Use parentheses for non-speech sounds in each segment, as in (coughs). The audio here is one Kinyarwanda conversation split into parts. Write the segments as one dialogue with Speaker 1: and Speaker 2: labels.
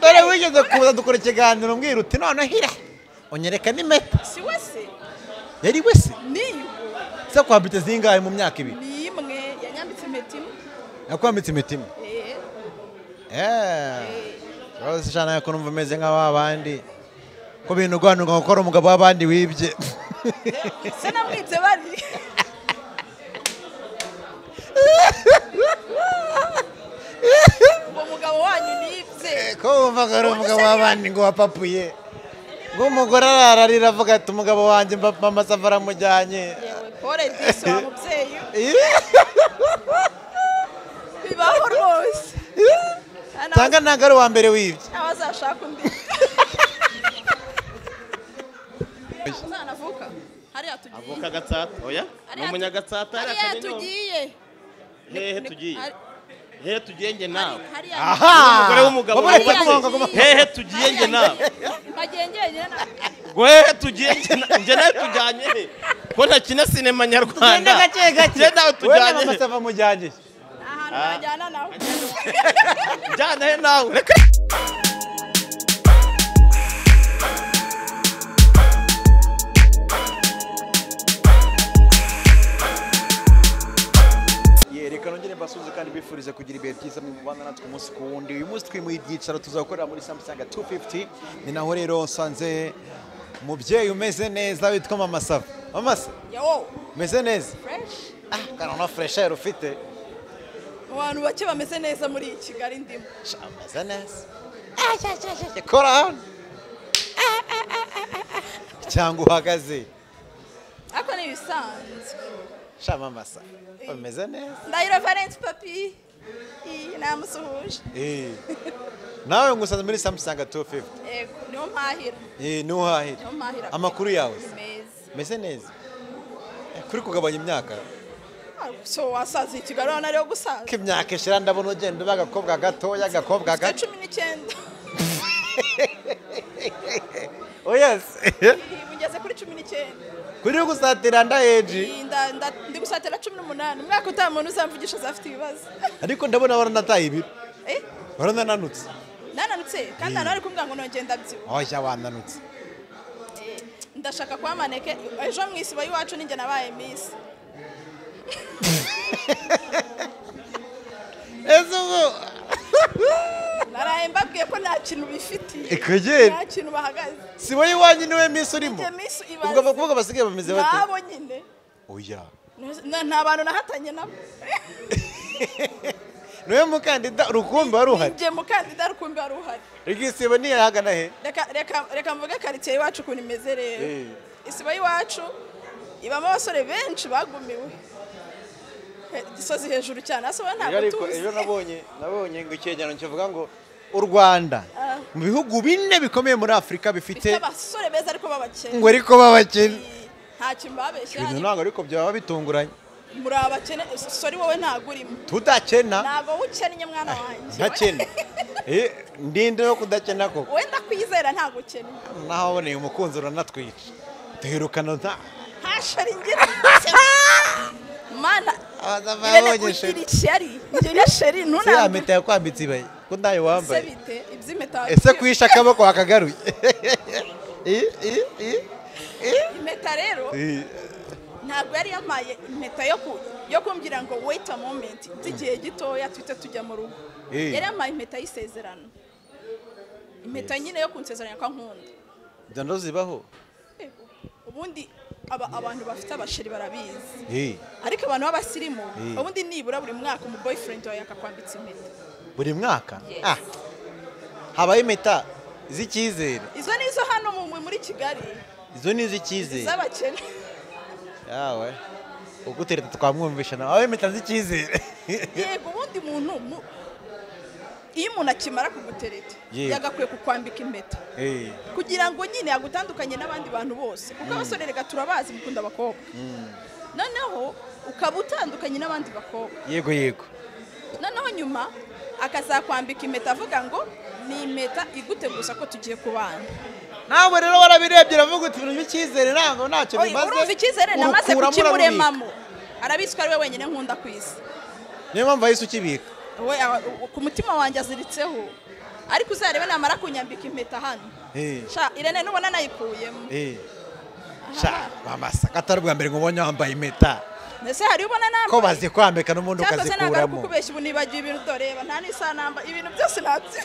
Speaker 1: dore wigeze kuza dukora ikiganiro mbwira uti none hira unyereka n'impeta.
Speaker 2: Si we se?
Speaker 1: Yari we se? Se kwambitse zingahe mu myaka ibiri?
Speaker 2: Ni imwe. Yanyambitse impeta imwe.
Speaker 1: Yakwambitse imitima
Speaker 2: Eh,
Speaker 1: eee rwose shana ko numva umeze nk'aba bandi. Ko bintu urwanirwa gukora umugabo w'abandi wibye.
Speaker 2: Se namwibye bari ngo umugabo wanyu nibye.
Speaker 1: Ko wumvaga ari umugabo w'abandi ngo wapapuye ngo umugore arararira avuga ati umugabo wanjye mama sava aramujyanye
Speaker 2: yewe pole disi wa mubyeyi. (laughs) Bibaho rwose.
Speaker 1: Cyangwa ntabwo ari uwa mbere wibye
Speaker 2: nawe azashaka undi. (laughs) Umwana avuka hariya tugiye.
Speaker 3: Avuka gatsata oya? Ni umunyagatsata hariya
Speaker 2: tugiye.
Speaker 3: Hehe tugiye. Hehe tugiye njye nawe
Speaker 2: hariya
Speaker 1: aha!
Speaker 3: umugore w'umugabo
Speaker 1: Wabonetse
Speaker 3: wubatse.
Speaker 1: ko mwanga kuba-
Speaker 3: hehe tugiye njye nawe
Speaker 2: magengenge
Speaker 3: ngo hehe tugiye njye na- njye nawe tujyanye he. Ko ntakina sinema nyarwanda?
Speaker 1: Genda gake gake.
Speaker 3: Njye nawe
Speaker 1: wowe na
Speaker 3: tujyanye
Speaker 1: mama
Speaker 3: he.
Speaker 1: sava mujyanye
Speaker 2: ahantu bajyana nawe
Speaker 3: njyana he nawe? Reka.
Speaker 1: Reka nongere mbasuhuze kandi bifurize kugira ibihe byiza mu mubana natwe umunsi ku wundi. Uyu munsi twimuye ibyicaro tuzakorera muri Samsung 250 ni naho rero nsanze umubyeyi umeze neza witwa mama sava mama se umeze neza? Ah kanona furesheri ufite.
Speaker 2: Mu bantu bake bameze neza muri kigali ndimo.
Speaker 1: Sha, umeze neza. Ah, kora hano. Ah, ah, ah, ah. cyangwa uhagaze.
Speaker 2: Ariko ni ibisanzwe.
Speaker 1: Sha mama sa umeze neza
Speaker 2: ndahiro valence papi. Namusuhuje
Speaker 1: nawe ngusanze muri Samsung 250
Speaker 2: yego ni
Speaker 1: ho mpahira ni
Speaker 2: ho mpahira
Speaker 1: amakuru yawe meze neza kuri kugabanya imyaka
Speaker 2: so wasaziye kigali urabona ariyo gusaza
Speaker 1: ko imyaka ishira ndabona ugenda uba agakobwa gatoya agakobwa gato
Speaker 2: cumi n'icyenda (laughs)
Speaker 1: yes.
Speaker 2: Ubu ngeze kuri cumi n'icyenda
Speaker 1: kuri gusatira ndaheji
Speaker 2: ndi gusatira cumi n'umunani. Umwaka utaha umuntu uzamvugisha azafite ibibazo.
Speaker 1: Ariko ndabona waranataye ibiro
Speaker 2: Eh,
Speaker 1: waranananutse
Speaker 2: nananutse? Kandi hano bari kumbwira ngo nongeye ndabyibuha
Speaker 1: oya wananutse.
Speaker 2: Eh, ndashaka kuba maneke. Ejo mu isibo y'iwacu ninjye nabaye misi (laughs)
Speaker 1: ese ubu.
Speaker 2: Naraye mbabwiye ko nta kintu bifitiye.
Speaker 1: Ikagenda.
Speaker 2: nta kintu bahagaze.
Speaker 1: Si wowe iwanyu ni we minsi urimo? Ubwo abakuvuga basigaye bameze bate?
Speaker 2: Nabo nyine.
Speaker 1: Oya.
Speaker 2: Na- nta bantu nahatanye nabo. (laughs)
Speaker 1: Niwe mukandida rukumbi wari uhari?
Speaker 2: Njye mukandida rukumbi wari uhari.
Speaker 1: Igisibo ntiyahagana he?
Speaker 2: Reka reka reka mvuge karitsiye iwacu ukuntu imeze rero.
Speaker 1: Eh.
Speaker 2: isibo y'iwacu ibamo abasore benshi bagumiwe. Gisozi hejuru cyane. Asoba ntabwo
Speaker 1: ariko
Speaker 2: tuzi.
Speaker 1: ejo nabonye nabonye ngo icyegeranyo kivuga ngo u rwanda.
Speaker 2: Ah.
Speaker 1: mu bihugu bine bikomeye muri afurika
Speaker 2: bifite abasore beza ariko b'abakene.
Speaker 1: ngo ariko babakene.
Speaker 2: Nta kintu babeshya
Speaker 1: ibintu ntabwo ariko byaba bitunguranye.
Speaker 2: Muri abakene sori wowe ntabwo urimo.
Speaker 1: Tudakena.
Speaker 2: Ntabwo ukennye mwana wanjye.
Speaker 1: Ntakena (laughs) Eh, ndinde no kudakena koko
Speaker 2: wenda kwizera ntabwo ukennye
Speaker 1: naho waboneye umukunzi uranatwica. Duherukana nta.
Speaker 2: Ntashari ngira mana
Speaker 1: babonye sheri. nuna ya mpeta yakwambitse ibaye ko
Speaker 2: se
Speaker 1: wambaye
Speaker 2: bite iby'impeta
Speaker 1: ese kwisha akaboko wakagaruye
Speaker 2: impeta rero ntabwo yari yamaye impeta yo ku yo kumbwira ngo wait a moment by'igihe gitoya tuhite tujya mu rugo yari yamaye impeta y'isezerano impeta nyine yo kunsezeranya ko ankunda
Speaker 1: ibyo ndo zibaho
Speaker 2: Eh, ubundi abantu bafite abasheri barabizi. Ariko abantu b'abasirimu ubundi nibura buri mwaka umu boyfriend wawe akakwambitsa impeta.
Speaker 1: Buri mwaka. Ah, habaho impeta z'icyizere.
Speaker 2: Izo ni izo hano mu- mu- muri kigali.
Speaker 1: Izo ni iz'icyizere
Speaker 2: z'abakene.
Speaker 1: Yawe. Ubwo utereta twamwumvisha nawe impeta z'icyizere.
Speaker 2: Yego ubundi muntu mu- iyo umuntu akimara kugutereta yagakwiye kukwambika impeta. Kugira ngo nyine yagutandukanye n'abandi bantu bose. Kuko abasore reka turabazi mukunda abakobwa. Noneho ukaba utandukanye n'abandi bakobwa.
Speaker 1: Yego yego.
Speaker 2: Noneho nyuma akazakwambika impeta avuga ngo ni impeta iguteguza ko tugiye kubana
Speaker 1: nawe rero warabirebye uravuga uti ibintu by'icyizere ntabwo ntacyo bimaze.
Speaker 2: urumva icyizere namaze kukimuremamo arabizi ko ari we wenyine nkunda ku isi.
Speaker 1: Niyo mpamvu ahise ukibika.
Speaker 2: Ku mutima wanjye aziritseho. Ariko uzarebe namara kunyambika impeta hano.
Speaker 1: Eh.
Speaker 2: irene nubona nayikuyemo.
Speaker 1: Eh. sha mamasa atari ubwa mbere nkubonye wambaye impeta.
Speaker 2: Mbese hari ubona
Speaker 1: ko
Speaker 2: nambaye
Speaker 1: bazi kwambika
Speaker 2: ntabwo ari
Speaker 1: ukazikuramo.
Speaker 2: kukubeshya ubu nibagiwe ibintu doreba nta n'isaha namba ibintu byose na byo. (laughs)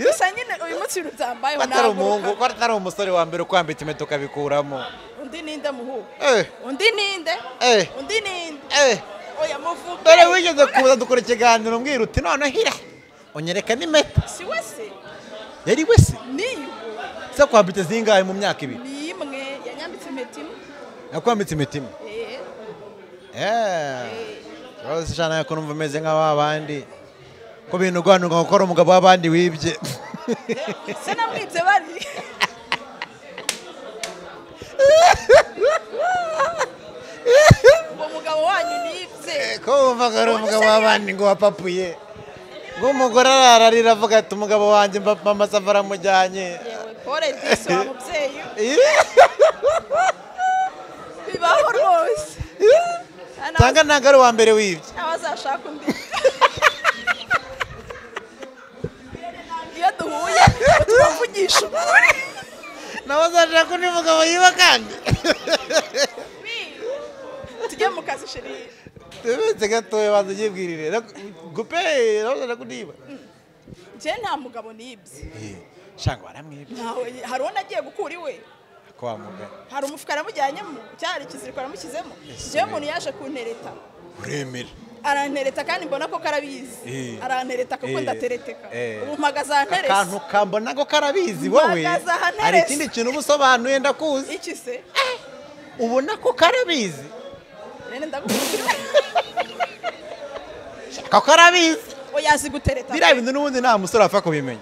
Speaker 2: Gusa nyine uyu munsi ibintu byambayeho
Speaker 1: ko atari umuhungu ko atari umusore wa mbere ukwambitse impeta ukabikuramo.
Speaker 2: Undi ninde muhungu?
Speaker 1: Eh.
Speaker 2: Undi ninde?
Speaker 1: Eh.
Speaker 2: Undi ninde?
Speaker 1: Eh. Dore wigeze kuza dukora ikiganiro umbwira uti none hira unyereka n'impeta
Speaker 2: si we se?
Speaker 1: Yari we se?
Speaker 2: Niyo
Speaker 1: se kwambitse zingahe mu myaka ibiri?
Speaker 2: Ni imwe. Yanyambitse impeta imwe.
Speaker 1: Yakwambitse imitima
Speaker 2: Eh,
Speaker 1: eh. Rwose shana ko numva umeze nk'aba bandi. Ko bintu ugwanuka gukora umugabo w'abandi wibye.
Speaker 2: Se namwibye bari (laughs) ngo umugabo wanyu nibye
Speaker 1: ko wumva ko ari umugabo w'abandi ngo wapapuye ngo umugore arararira avuga ati umugabo wanjye mama sava aramujyanye
Speaker 2: pole disi wa mubyeyi. (laughs)
Speaker 1: Eh,
Speaker 2: bibaho rwose.
Speaker 1: Cyangwa ntabwo ari uwa mbere wibye
Speaker 2: nawe azashaka undi. (laughs) Iyo duhuye turavugisha ukuri.
Speaker 1: Nawe azashaka undi mugabo yiba kandi. (laughs)
Speaker 2: tujye mu kazi sheri
Speaker 1: tubetse gatoya banza ubyibwirire gupe azashaka undi yiba
Speaker 2: njye nta mugabo nibye?
Speaker 1: Shanga waramwibye
Speaker 2: ntawe hari uwo nagiye gukura iwe?
Speaker 1: Ko
Speaker 2: hari umufuka aramujyanyemo cyari ikiziriko aramushyizemo? Njyewe umuntu yaje kuntereta?
Speaker 1: Uremera
Speaker 2: arantereta kandi mbona ko karabizi.
Speaker 1: Eh.
Speaker 2: arantereta kuko
Speaker 1: Eh.
Speaker 2: ndatereteka.
Speaker 1: Eh.
Speaker 2: ubu mpagaze ahanterese
Speaker 1: akantu kambona ko karabizi wowe? Hari ikindi kintu uba usobanuye ndakuzi?
Speaker 2: Iki se?
Speaker 1: Ubona ko karabizi.
Speaker 2: Rene ndagukunda
Speaker 1: ko arabizi
Speaker 2: oya sigutereta. Gutereta
Speaker 1: biriya bintu n'ubundi nta musore apfa kubimenya.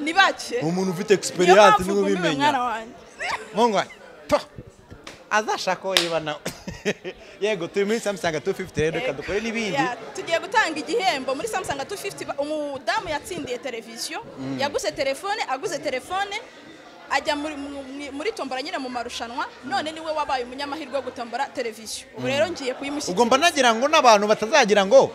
Speaker 2: Ni bake
Speaker 1: umuntu ufite experience niwe ubimenya.
Speaker 2: mwana wanjye.
Speaker 1: Azashaka uwo yiba nawe yego turi muri samusanga 250 rero reka dukore n'ibindi.
Speaker 2: tugiye gutanga igihembo. Muri samsung 250 umudamu yatsindiye televiziyo yaguze telefone aguze telefone ajya muri, mu- muri tombora nyine mu marushanwa none ni we wabaye umunyamahirwe wo gutombora televiziyo. Ubu rero ngiye kuyimushyikira
Speaker 1: ugomba nagira ngo n'abantu batazagira ngo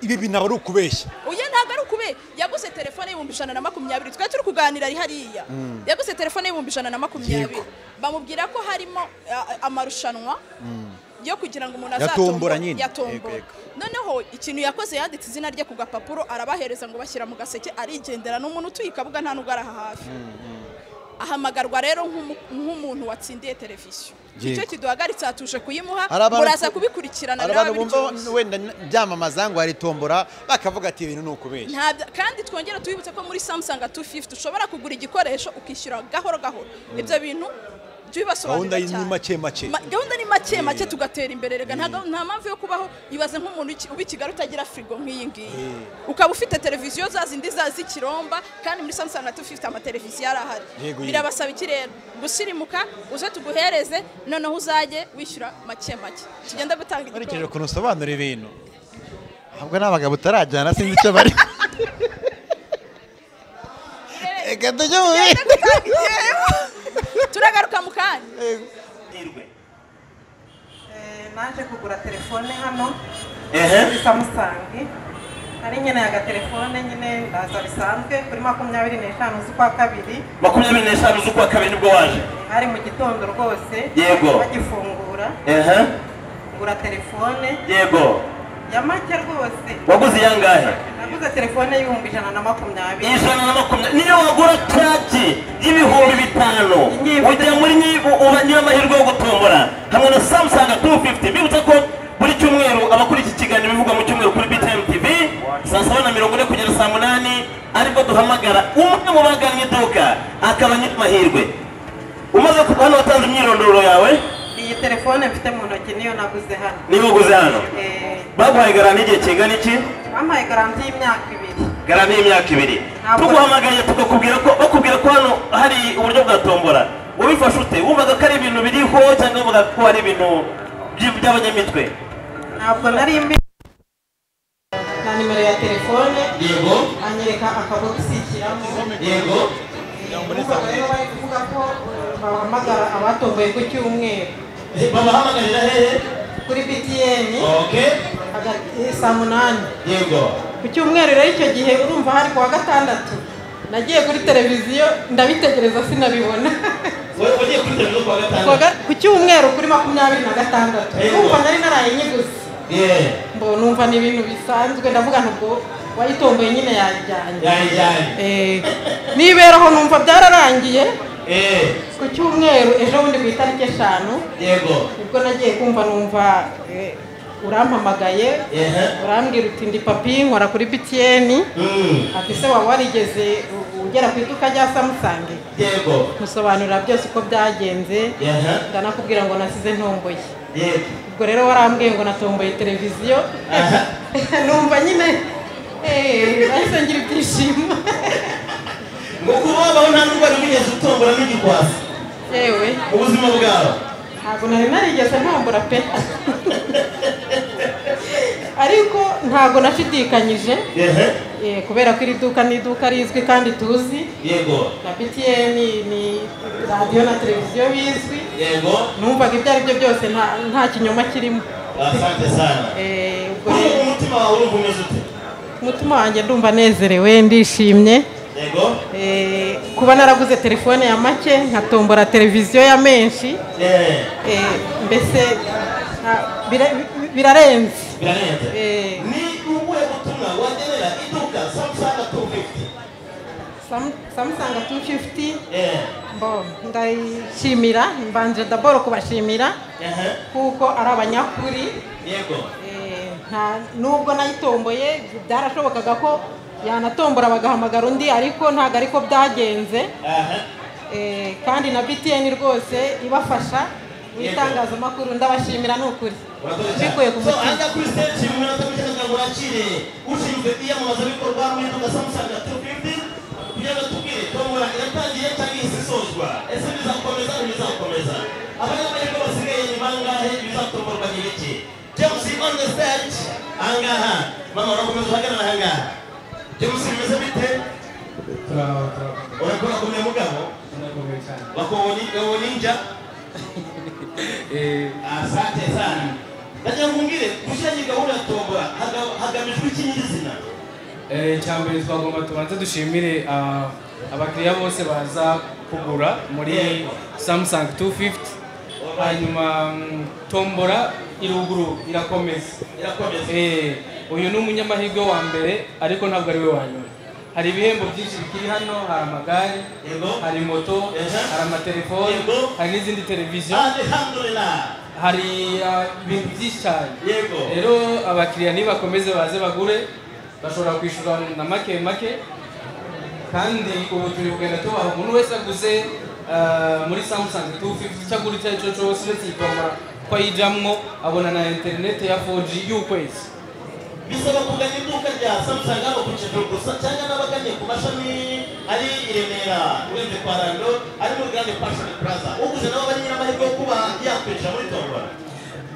Speaker 1: ibi bintu aba ari ukubeshya.
Speaker 2: Uye ntabwo ari ukube yaguze telefone y'ibihumbi ijana na makumyabiri. Twari turi kuganira ari hariya yaguze telefone y'ibihumbi ijana na makumyabiri. Bamubwira ko harimo a- amarushanwa yo kugira ngo umuntu azatombora
Speaker 1: nyine.
Speaker 2: noneho ikintu yakoze yanditse izina rye ku gapapuro arabahereza ngo bashyira mu gaseke arigendera ni umuntu utuye i kabuga nta nubwo ari hafi. Ahamagarwa rero nk'umu- nk'umuntu watsindiye televiziyo. Icyo kiduhagaritse hatuje kuyimuha muraza kubikurikirana
Speaker 1: hari abantu bumva wenda byamamaza ngo hari tombora bakavuga ati ibintu ni ukubeshya.
Speaker 2: Kandi twongere tubibutse ko muri samsung 250 ushobora kugura igikoresho ukishyura gahoro gahoro. Ibyo bintu jya
Speaker 1: gahunda ni make make.
Speaker 2: Ma- gahunda ni make make tugatera imbere. Rega nta nta mpamvu yo kubaho. Ibaze nk'umuntu uba i kigali utagira firigo nk'iyi ngiyi. Ukaba ufite televiziyo za zindi za z'ikiromba kandi muri samsung 250 amateleviziyo arahari. Birabasaba iki rero? Gusirimuka uze tuguhereze noneho uzajye wishyura make make. Tugenda gutanga
Speaker 1: nkurikije
Speaker 2: igikombe
Speaker 1: ukuntu usobanura ibintu. Ahubwo n'abagabo utarajyana sinzi icyo bari. Reka tujye mu
Speaker 2: igihembo (laughs) turagaruka mu kanya.
Speaker 4: Eh, naje kugura telefone hano. Kuri samusangi. Nari nkeneye agatelefone nyine ndaza bisanzwe. Kuri makumyabiri n'eshanu z'ukwa kabiri.
Speaker 3: Makumyabiri n'eshanu z'ukwa kabiri ni bwo waje?
Speaker 4: Hari mu gitondo rwose.
Speaker 3: Yego.
Speaker 4: bagifungura. Ngura telefone.
Speaker 3: Yego.
Speaker 4: Ya make rwose.
Speaker 3: Waguze iyangahe?
Speaker 4: Naguze telefone y'ibihumbi ijana na makumyabiri.
Speaker 3: Ijana na makumyabiri. Niyo wagura y'ibihumbi
Speaker 4: Nyibuze.
Speaker 3: ujya muri nyibu uba niyo amahirwe yo gutombora hamwe na samusanga 250 bibutsa ko buri cyumweru abakora iki kiganiro bivugwa mu cyumweru kuri btm tv saa saba na mirongo ine kugera saa munani ari bwo duhamagara umwe mu bagannye iduka. Akaba nyir'amahirwe umaze kuba hano watanze imyirondoro yawe?
Speaker 4: Iyi telefone mfite mu ntoki niyo naguze hano.
Speaker 3: Niba uguze hano.
Speaker 4: Eh,
Speaker 3: baguhaye garanti igihe kingana iki?
Speaker 4: Bampaye garanti y'imyaka ibiri
Speaker 3: garanti y'imyaka ibiri. Tuguhamagaye tukakubwira ko bakubwira ko hano hari uburyo bwa tombora wabifashe ute? Wumvaga ko ari ibintu biriho cyangwa wumvaga ko ari ibintu by- by'abanyamitwe
Speaker 4: ntabwo nari mbi. Na nimero ya telefone.
Speaker 3: Yego.
Speaker 4: Anyereka akabogisi ishyiramo
Speaker 3: yego.
Speaker 4: Numvaga rero bari kuvuga ko eh, bahamagara abatomboye ku cyumweru.
Speaker 3: Babahamagarira hehe?
Speaker 4: Kuri btn
Speaker 3: okay
Speaker 4: hagati saa munani.
Speaker 3: Yego.
Speaker 4: Ku cyumweru rero icyo gihe urumva hari ku wa gatandatu. Nagiye kuri televiziyo ndabitegereza sinabibona.
Speaker 3: Kuwa
Speaker 4: Ku cyumweru kuri makumyabiri na gatandatu.
Speaker 3: Yego.
Speaker 4: urumva nari naraye nyiguze
Speaker 3: yeee
Speaker 4: mbo numva ni ibintu bisanzwe. Ndavuga ntabwo wayitomboye nyine yayijyanye Eh, niberaho numva byararangiye. Ku cyumweru ejo bundi ku itariki eshanu.
Speaker 3: Yego.
Speaker 4: Nibwo nagiye kumva numva eh, urampamagaye urambwira uti ndi papi nkora kuri btn
Speaker 3: Mm.
Speaker 4: ati se waba warigeze ugera ku iduka rya samusange?
Speaker 3: Yego.
Speaker 4: Musobanurira byose uko byagenze. Ndanakubwira ngo nasize ntomboye.
Speaker 3: Yego.
Speaker 4: Ubwo rero warambwiye ngo natomboye televiziyo? (laughs) Numva nyine. Nahise ngira ibyishimo. (laughs)
Speaker 3: Ngo kuba wabaho nta ndwara wigeze utombora n'igikwasi
Speaker 4: yewe.
Speaker 3: Mu buzima bwawe
Speaker 4: ntabwo nari narigeze ntombora pe. (laughs) ariko ntabwo nashidikanyije kubera ko iri duka ni iduka rizwi kandi tuzi.
Speaker 3: Yego.
Speaker 4: Na btn ni radiyo na televiziyo bizwi.
Speaker 3: Yego.
Speaker 4: Numvaga ibyo ari byo byose nta- kinyoma kirimo. Eh,
Speaker 3: umutima wawe urumva umeze ute?
Speaker 4: Umutima wanjye ndumva nezerewe ndishimye.
Speaker 3: Yego.
Speaker 4: Eh, kuba naraguze telefone ya make nkatombora televiziyo ya menshi. Eh, mbese birarenze.
Speaker 3: Birarenze
Speaker 4: Eh,
Speaker 3: ni ubuhe butumwa wagenera iduka samusanga 250
Speaker 4: Sam- samusanga 250
Speaker 3: eee
Speaker 4: Bon, ndayishimira mbanje daboro kubashimira. Kuko ari abanyakuri.
Speaker 3: Yego.
Speaker 4: Eh, nubwo nayitomboye byarashobokaga ko yanatombora bagahamagara undi ariko ntabwo ariko byagenze. Eh, kandi na btn rwose ibafasha mu itangazamakuru. Ndabashimira ni ukuri
Speaker 3: urakoze cyane
Speaker 4: mbikuye ku
Speaker 3: so
Speaker 4: mutima
Speaker 3: aha kuri stage mu minota mike kugira ngo wakire ushinzwe iyamamazabikorwa mu iduka samusanga 250 kugira ngo tubwire tombora iratangiye cyangwa ihise isozwa ese bizakomeza ntibizakomeza abanyamahirwe basigaye ni bangahe bizatomborwa ni biki james on the stage ahangaha mama urakomeza uhagarara ahangaha james bimeze bite urakora kumenya mugabo bakubonye ninja? (laughs) Asante sana. Ndagira ngo umbwire gushyiraho gahunda ya tombora haga- hagamijwe iki nyirizina
Speaker 5: icyambere twagomba tubanze dushimire abakiriya bose baza kugura muri samsung 250 hanyuma mm, tombora iruguru irakomeza uyu ni umunyamahirwe wa mbere ariko ntabwo ari we wa nyuma hari ibihembo byinshi bikiri hano hari amagare hari moto hari amatelefoni hari n'izindi televiziyo
Speaker 3: alhamdulillah
Speaker 5: hari ah, ibintu byinshi cyane.
Speaker 3: Yego.
Speaker 5: Rero abakiriya nibakomeze baze bagure bashobora kwishyura na make make. Kandi ubu turi kugenda tubaha umuntu wese aguze ah, muri samsung 250 icyo agura icyo ari cyo cyose uretse itomora ko ayijyamwo abona na interineti ya 4G y'ukwezi.
Speaker 3: Bisaba kugana iduka rya samsung hano ku kicukiro gusa cyangwa n'abaganye ku mashami ari i remera urenze kwa rando ari muri grande passion plaza uguze nabo bari nyir'amahirwe yo kuba yakwinjira muri tombora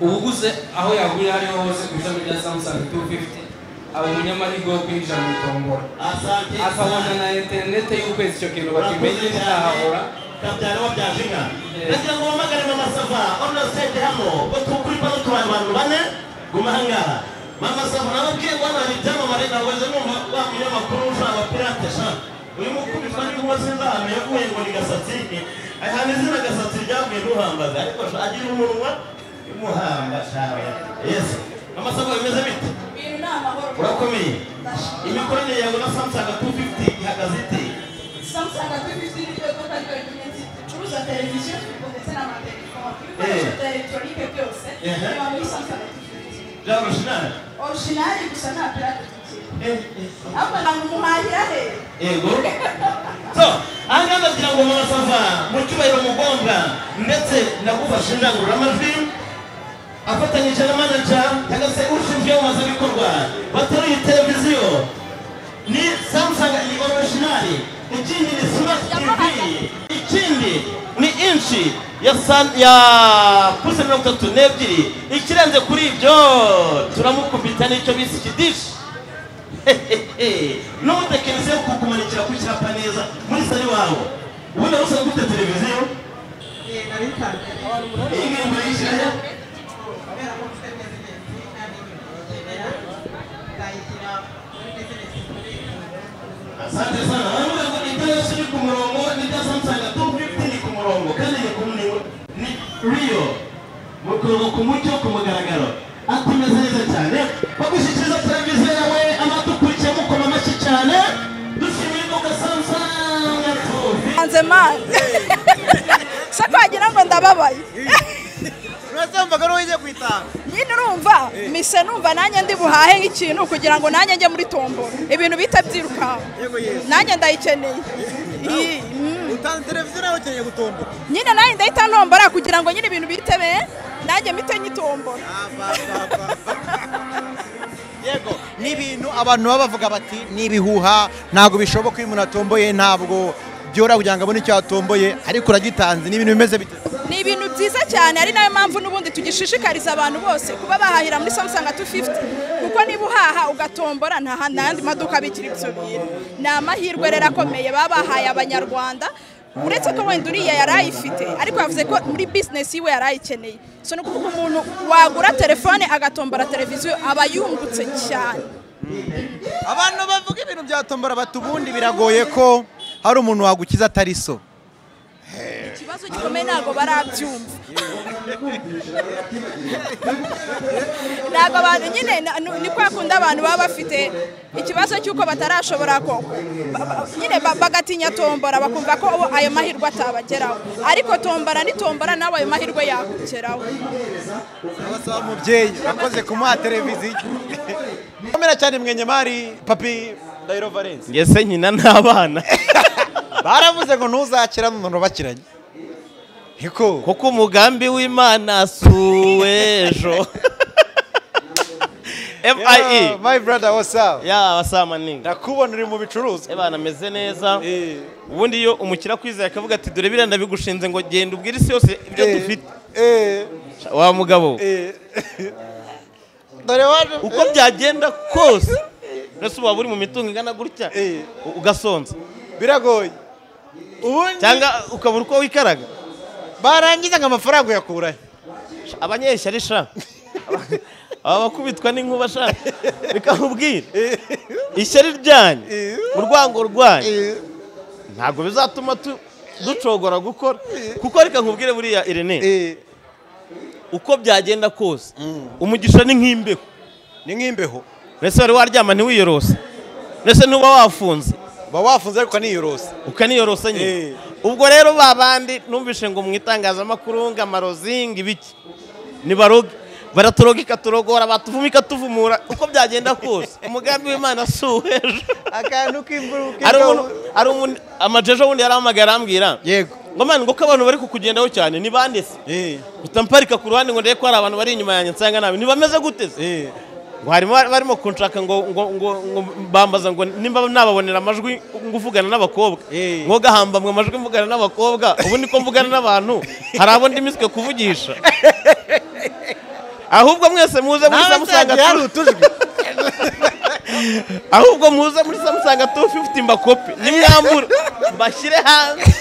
Speaker 5: ubuguze aho yagurira ariho hose ku ishami rya samsung 250 aba umunyamahirwe wo kwinjira mu itombora
Speaker 3: asante
Speaker 5: akabona na interineti y'ukwezi icyo kintu bakimenye ntahabura
Speaker 3: kabyara wabyaje inka ndagira ngo wamagane mama sava on the stage hano ngo tukuri pano tubana abantu bane guma ahangaha mama sava nababwiye ngo hano hari ibyamamare ntabwo nze numva wa munyamakuru ushaka abapirate sha uyu mukubitwa n'inkuba sinzi ahantu yavuye ngo ni gasatsi ahantu izina gasatsi ryavuye ntuhambaze ariko sha agira umunwa imuhamba shawe yes. Mama sava bimeze bite
Speaker 2: ibintu ni amahoro
Speaker 3: urakomeye imikoranire yawe na samsung 250 ihagaze ite
Speaker 2: Samsung 250 ni ryo duka ryonyine ricuruza televiziyo firigo ndetse n'amatelefoni
Speaker 3: Eh.
Speaker 2: ibikoresho bya elegitoronike byose
Speaker 3: Ehe.
Speaker 2: biba muri Samsung 250
Speaker 3: bya
Speaker 2: orijinali gusa nta
Speaker 3: eh
Speaker 2: ahubwo ntabwo umuhahira he
Speaker 3: yego so ahangaha ndagira ngo mama sava mu cyubahiro mugomba ndetse nagufashe indangururamajwi afatanyije na manager cyangwa se ushinzwe iyamamazabikorwa bateruye televiziyo. Ni samsung ni originali ikindi ni smart tv ikindi ni inshi ya san ya puse mirongo itatu n'ebyiri. Ikirenze kuri ibyo turamukubita n'icyo bise ikidishi. (laughs) N'umutekinisiye wo kukumanikira ku cyapa neza muri sari wawe ubundi wari usanzwe ufite televiziyo?
Speaker 4: Eh, nari nsanzwe
Speaker 3: iyi ngiyi murayishyira he
Speaker 4: kubera ko mfite neza ingenzi kandi nkenera nzayishyira muri
Speaker 3: asante sana. Baravuga ngo ibyo yose iri ku murongo. N'ibya samusanga tu fifiti ni ku murongo. Kandi ni ku ni ni riyo mu kurongo ku mucyo ku mugaragaro. Atumeze neza cyane. Bagushyikiriza televiziyo yawe amadukurikiye mukoma amashyi cyane. Dushimiye ko samusanga tu
Speaker 2: hanze mani se ko wagira ngo ndababaye.
Speaker 1: Urasambaga n'uwo ugiye kwitanga.
Speaker 2: Nyine urumva? Mise numva nanjye ndi buhahe nk'ikintu kugira ngo nanjye njye muri tombora ibintu bita byirukanka nanjye ndayikeneye. Mm.
Speaker 1: Utanze televiziyo nawe ukeneye gutombora
Speaker 2: nyine nanjye ndahita ntombora kugira ngo nyine ibintu bite be nanjye mpite nyitombora
Speaker 1: yego ni ibintu abantu baba bavuga bati ni ibihuha ntabwo bishoboka iyo umuntu atomboye ntabwo byora kugira ngo abone icyo yatomboye ariko uragitanze ni ibintu bimeze bite?
Speaker 2: Ni ibintu byiza cyane ari na yo mpamvu n'ubundi tugishishikariza abantu bose kuba bahahira muri samusanga 250 kuko niba uhaha ugatombora nta handi yandi maduka abikira ibyo bintu. Ni amahirwe rero akomeye baba bahaye abanyarwanda uretse ko wenda uriya yari ayifite ariko yavuze ko muri bizinesi yiwe yari ayikeneye. So ni ukuvuga umuntu wagura telefone agatombora televiziyo aba yungutse cyane.
Speaker 1: Abantu bavuga ibintu bya tombora bati ubundi biragoye ko hari umuntu wagukiza atari so.
Speaker 2: Ikibazo gikomeye ntabwo barabyumva. Ntabwo abantu nyine ni kwa kundi abantu baba bafite ikibazo cy'uko batarashobora ko nyine ba- bagatinya tombora bakumva ko ayo mahirwe atabageraho. Ariko tombora ni tombora nawe ayo mahirwe yakugeraho.
Speaker 1: Abasaba umubyeyi akoze kumuha televiziyo. Komera cyane mwenye mari papi ndahiro valence
Speaker 3: ngese nkina n'abana. (laughs)
Speaker 1: Baravuze ngo ntuzakira none bakiranye
Speaker 3: kuko umugambi w'imana uw'ejo (laughs)
Speaker 1: Yeah,
Speaker 3: fie
Speaker 1: my brother what's up?
Speaker 3: Ya wasamaninga
Speaker 1: ndakubona uri mu bicuruzwa
Speaker 3: ebana ameze neza.
Speaker 1: Eh,
Speaker 3: ubundi iyo umukiriya akwizeye akavuga ati dore biriya ndabigushinze ngo genda ubwire isi yose ibyo
Speaker 1: eh,
Speaker 3: dufite.
Speaker 1: Eh,
Speaker 3: wa mugabo. (laughs)
Speaker 1: Dore waje
Speaker 3: uko byagenda kose. Mbese waba uri mu mitungo ingana gutya. Ugasonza.
Speaker 1: Biragoye.
Speaker 3: Cyangwa ukabura uko wikaraga.
Speaker 1: Barangiza ngo amafaranga uyakurahe
Speaker 3: abanyeshyari sha. Aba bakubitwa n'inkuba sha. Reka nkubwire ishyari ryanyu
Speaker 1: Eh.
Speaker 3: urwango rwanyu. Ntabwo bizatuma tu- ducogora gukora. Kuko reka nkubwire buriya irene uko byagenda kose umugisha ni nk'imbeho.
Speaker 1: Ni nk'imbeho.
Speaker 3: Mbese wari waryama ntiwiyorose mbese ntuba wafunze.
Speaker 1: Uba wafunze ariko niyorosa.
Speaker 3: Ukaniyorosa nyine.
Speaker 1: Eh.
Speaker 3: Ubwo rero ba bandi numvishe ngo mu itangazamakuru ngo amarozi ngo ibiki? Ni baroge baraturoga ikaturogora batuvuma ikatuvumura uko byagenda kose. Umugambi w'imana si uw'ejo
Speaker 1: akantu k'imvura
Speaker 3: amajejo wundi yarahamagaye arambwira.
Speaker 1: Yego.
Speaker 3: Ngo mani ngo ko abantu bari kukugendaho cyane ni bande se?
Speaker 1: Eh,
Speaker 3: mpita mparika ku ruhande ngo ndebe ko hari abantu bari inyuma yanjye nsanga nabi. Ntibameze gute barimo kunshaka ngo ngo ngo ngo bambaza ngo nimba nababonera amajwi ngo uvugana n'abakobwa.
Speaker 1: Eh.
Speaker 3: ngo gahambamwe amajwi mvugana n'abakobwa ubu niko mvugana n'abantu. Hari abo ndimiswe kuvugisha. Ahubwo mwese muze muri samusanga
Speaker 1: utujwi. (laughs)
Speaker 3: Ahubwo muze muri samusanga tu fifuti mbakopi. Nimwambura mbashyire hanze.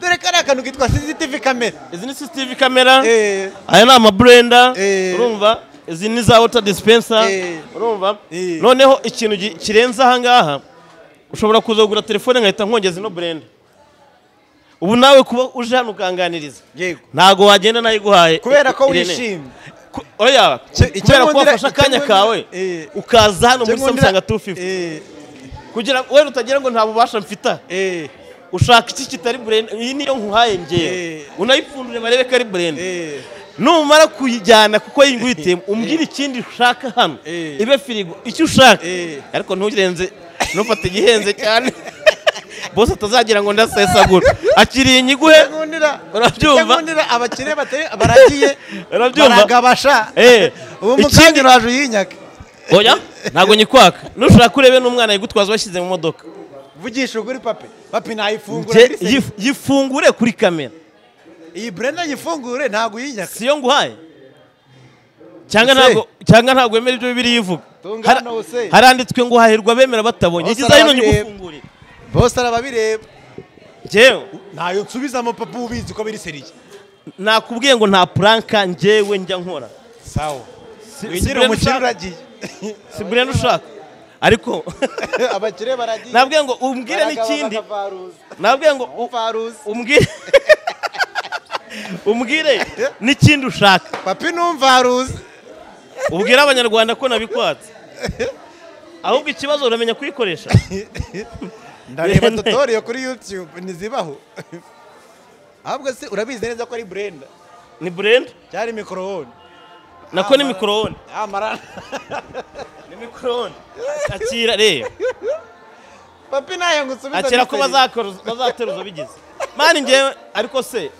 Speaker 1: Dore ko ari akantu kitwa CCTV kamera
Speaker 3: izi ni CCTV kamera
Speaker 1: Eh,
Speaker 3: aya ni amaburenda
Speaker 1: Eh.
Speaker 3: urumva? Izi ni za wota dispensa
Speaker 1: Eh.
Speaker 3: urumva?
Speaker 1: Eh.
Speaker 3: noneho ikintu kirenze ahangaha ushobora kuza kugura telefone nkahita nkongeza ino burenda ubu nawe kuba uje hano ukanganiriza.
Speaker 1: Yego.
Speaker 3: Ntabwo wagenda nayo iguhaye
Speaker 1: kubera ko wishimye.
Speaker 3: Oya kubera ko wafashe akanya kawe
Speaker 1: Eh.
Speaker 3: ukaza hano muri samusanga 250
Speaker 1: Eh,
Speaker 3: kugira ngo wenda utagira ngo nta bubasha mfita ushaka iki kitari burenda iyi niyo nkuhaye ngewe
Speaker 1: Eh.
Speaker 3: unayipfundure barebe ko ari burenda. Numara kuyijyana kuko yingwitiyemo umbwire ikindi ushaka hano.
Speaker 1: Eh.
Speaker 3: ibe firigo icyo ushaka.
Speaker 1: Eh.
Speaker 3: ariko nturenze ntufate igihenze cyane. Bose atazagira ngo ndasesagura akiriye inyiguhe Urabyumva?
Speaker 1: abakire batari baragiye baragabasha.
Speaker 3: Eh,
Speaker 1: ubu
Speaker 3: mu
Speaker 1: kanya uraje uyinyake
Speaker 3: oya ntabwo nyikwaka. Nushaka urebe n'umwana yigutwaza washyize mu modoka.
Speaker 1: Vugisha ukuri papi. Papi nayifungura
Speaker 3: yifungure kuri kamera.
Speaker 1: Iyi brenda yifungure ntabwo uyinyaka
Speaker 3: siyo nguhaye. Cyangwa
Speaker 1: ntago
Speaker 3: ntabwo cyangwa ntago wemera ibyo bibiri yivuga haranditswe ngo hahirwa bemera batabonye igiza hino nyigufungurire
Speaker 1: bose arababireba
Speaker 3: njyewe
Speaker 1: ntayo nsubizamo papa ubizi ko biri seriye
Speaker 3: nakubwiye ngo nta pranka njyewe njya nkora.
Speaker 1: Sawa. Wigira
Speaker 3: mu
Speaker 1: umukire uragiye.
Speaker 3: Si burenda ushaka. Ariko (laughs)
Speaker 1: abakire baragiye.
Speaker 3: Nabwiye ngo umbwire n'ikindi. nabwiye ngo umbwire (laughs) umbwire n'ikindi ushaka?
Speaker 1: Papi numvaruza
Speaker 3: ubwire abanyarwanda ko nabikwatse ahubwo ikibazo uramenya kuyikoresha. (laughs)
Speaker 1: Ndareba (laughs) tutoriyo kuri youtube ntizibaho. Ahubwo se urabizi neza ko ari burenda
Speaker 3: ni burenda
Speaker 1: cyari mikorowoni
Speaker 3: nako ni mikorowone
Speaker 1: amara (laughs)
Speaker 3: ni mikorowone akira reba.
Speaker 1: Papi na yo ngo usubize
Speaker 3: akira ko bazateruza bigize mani ngewe ariko se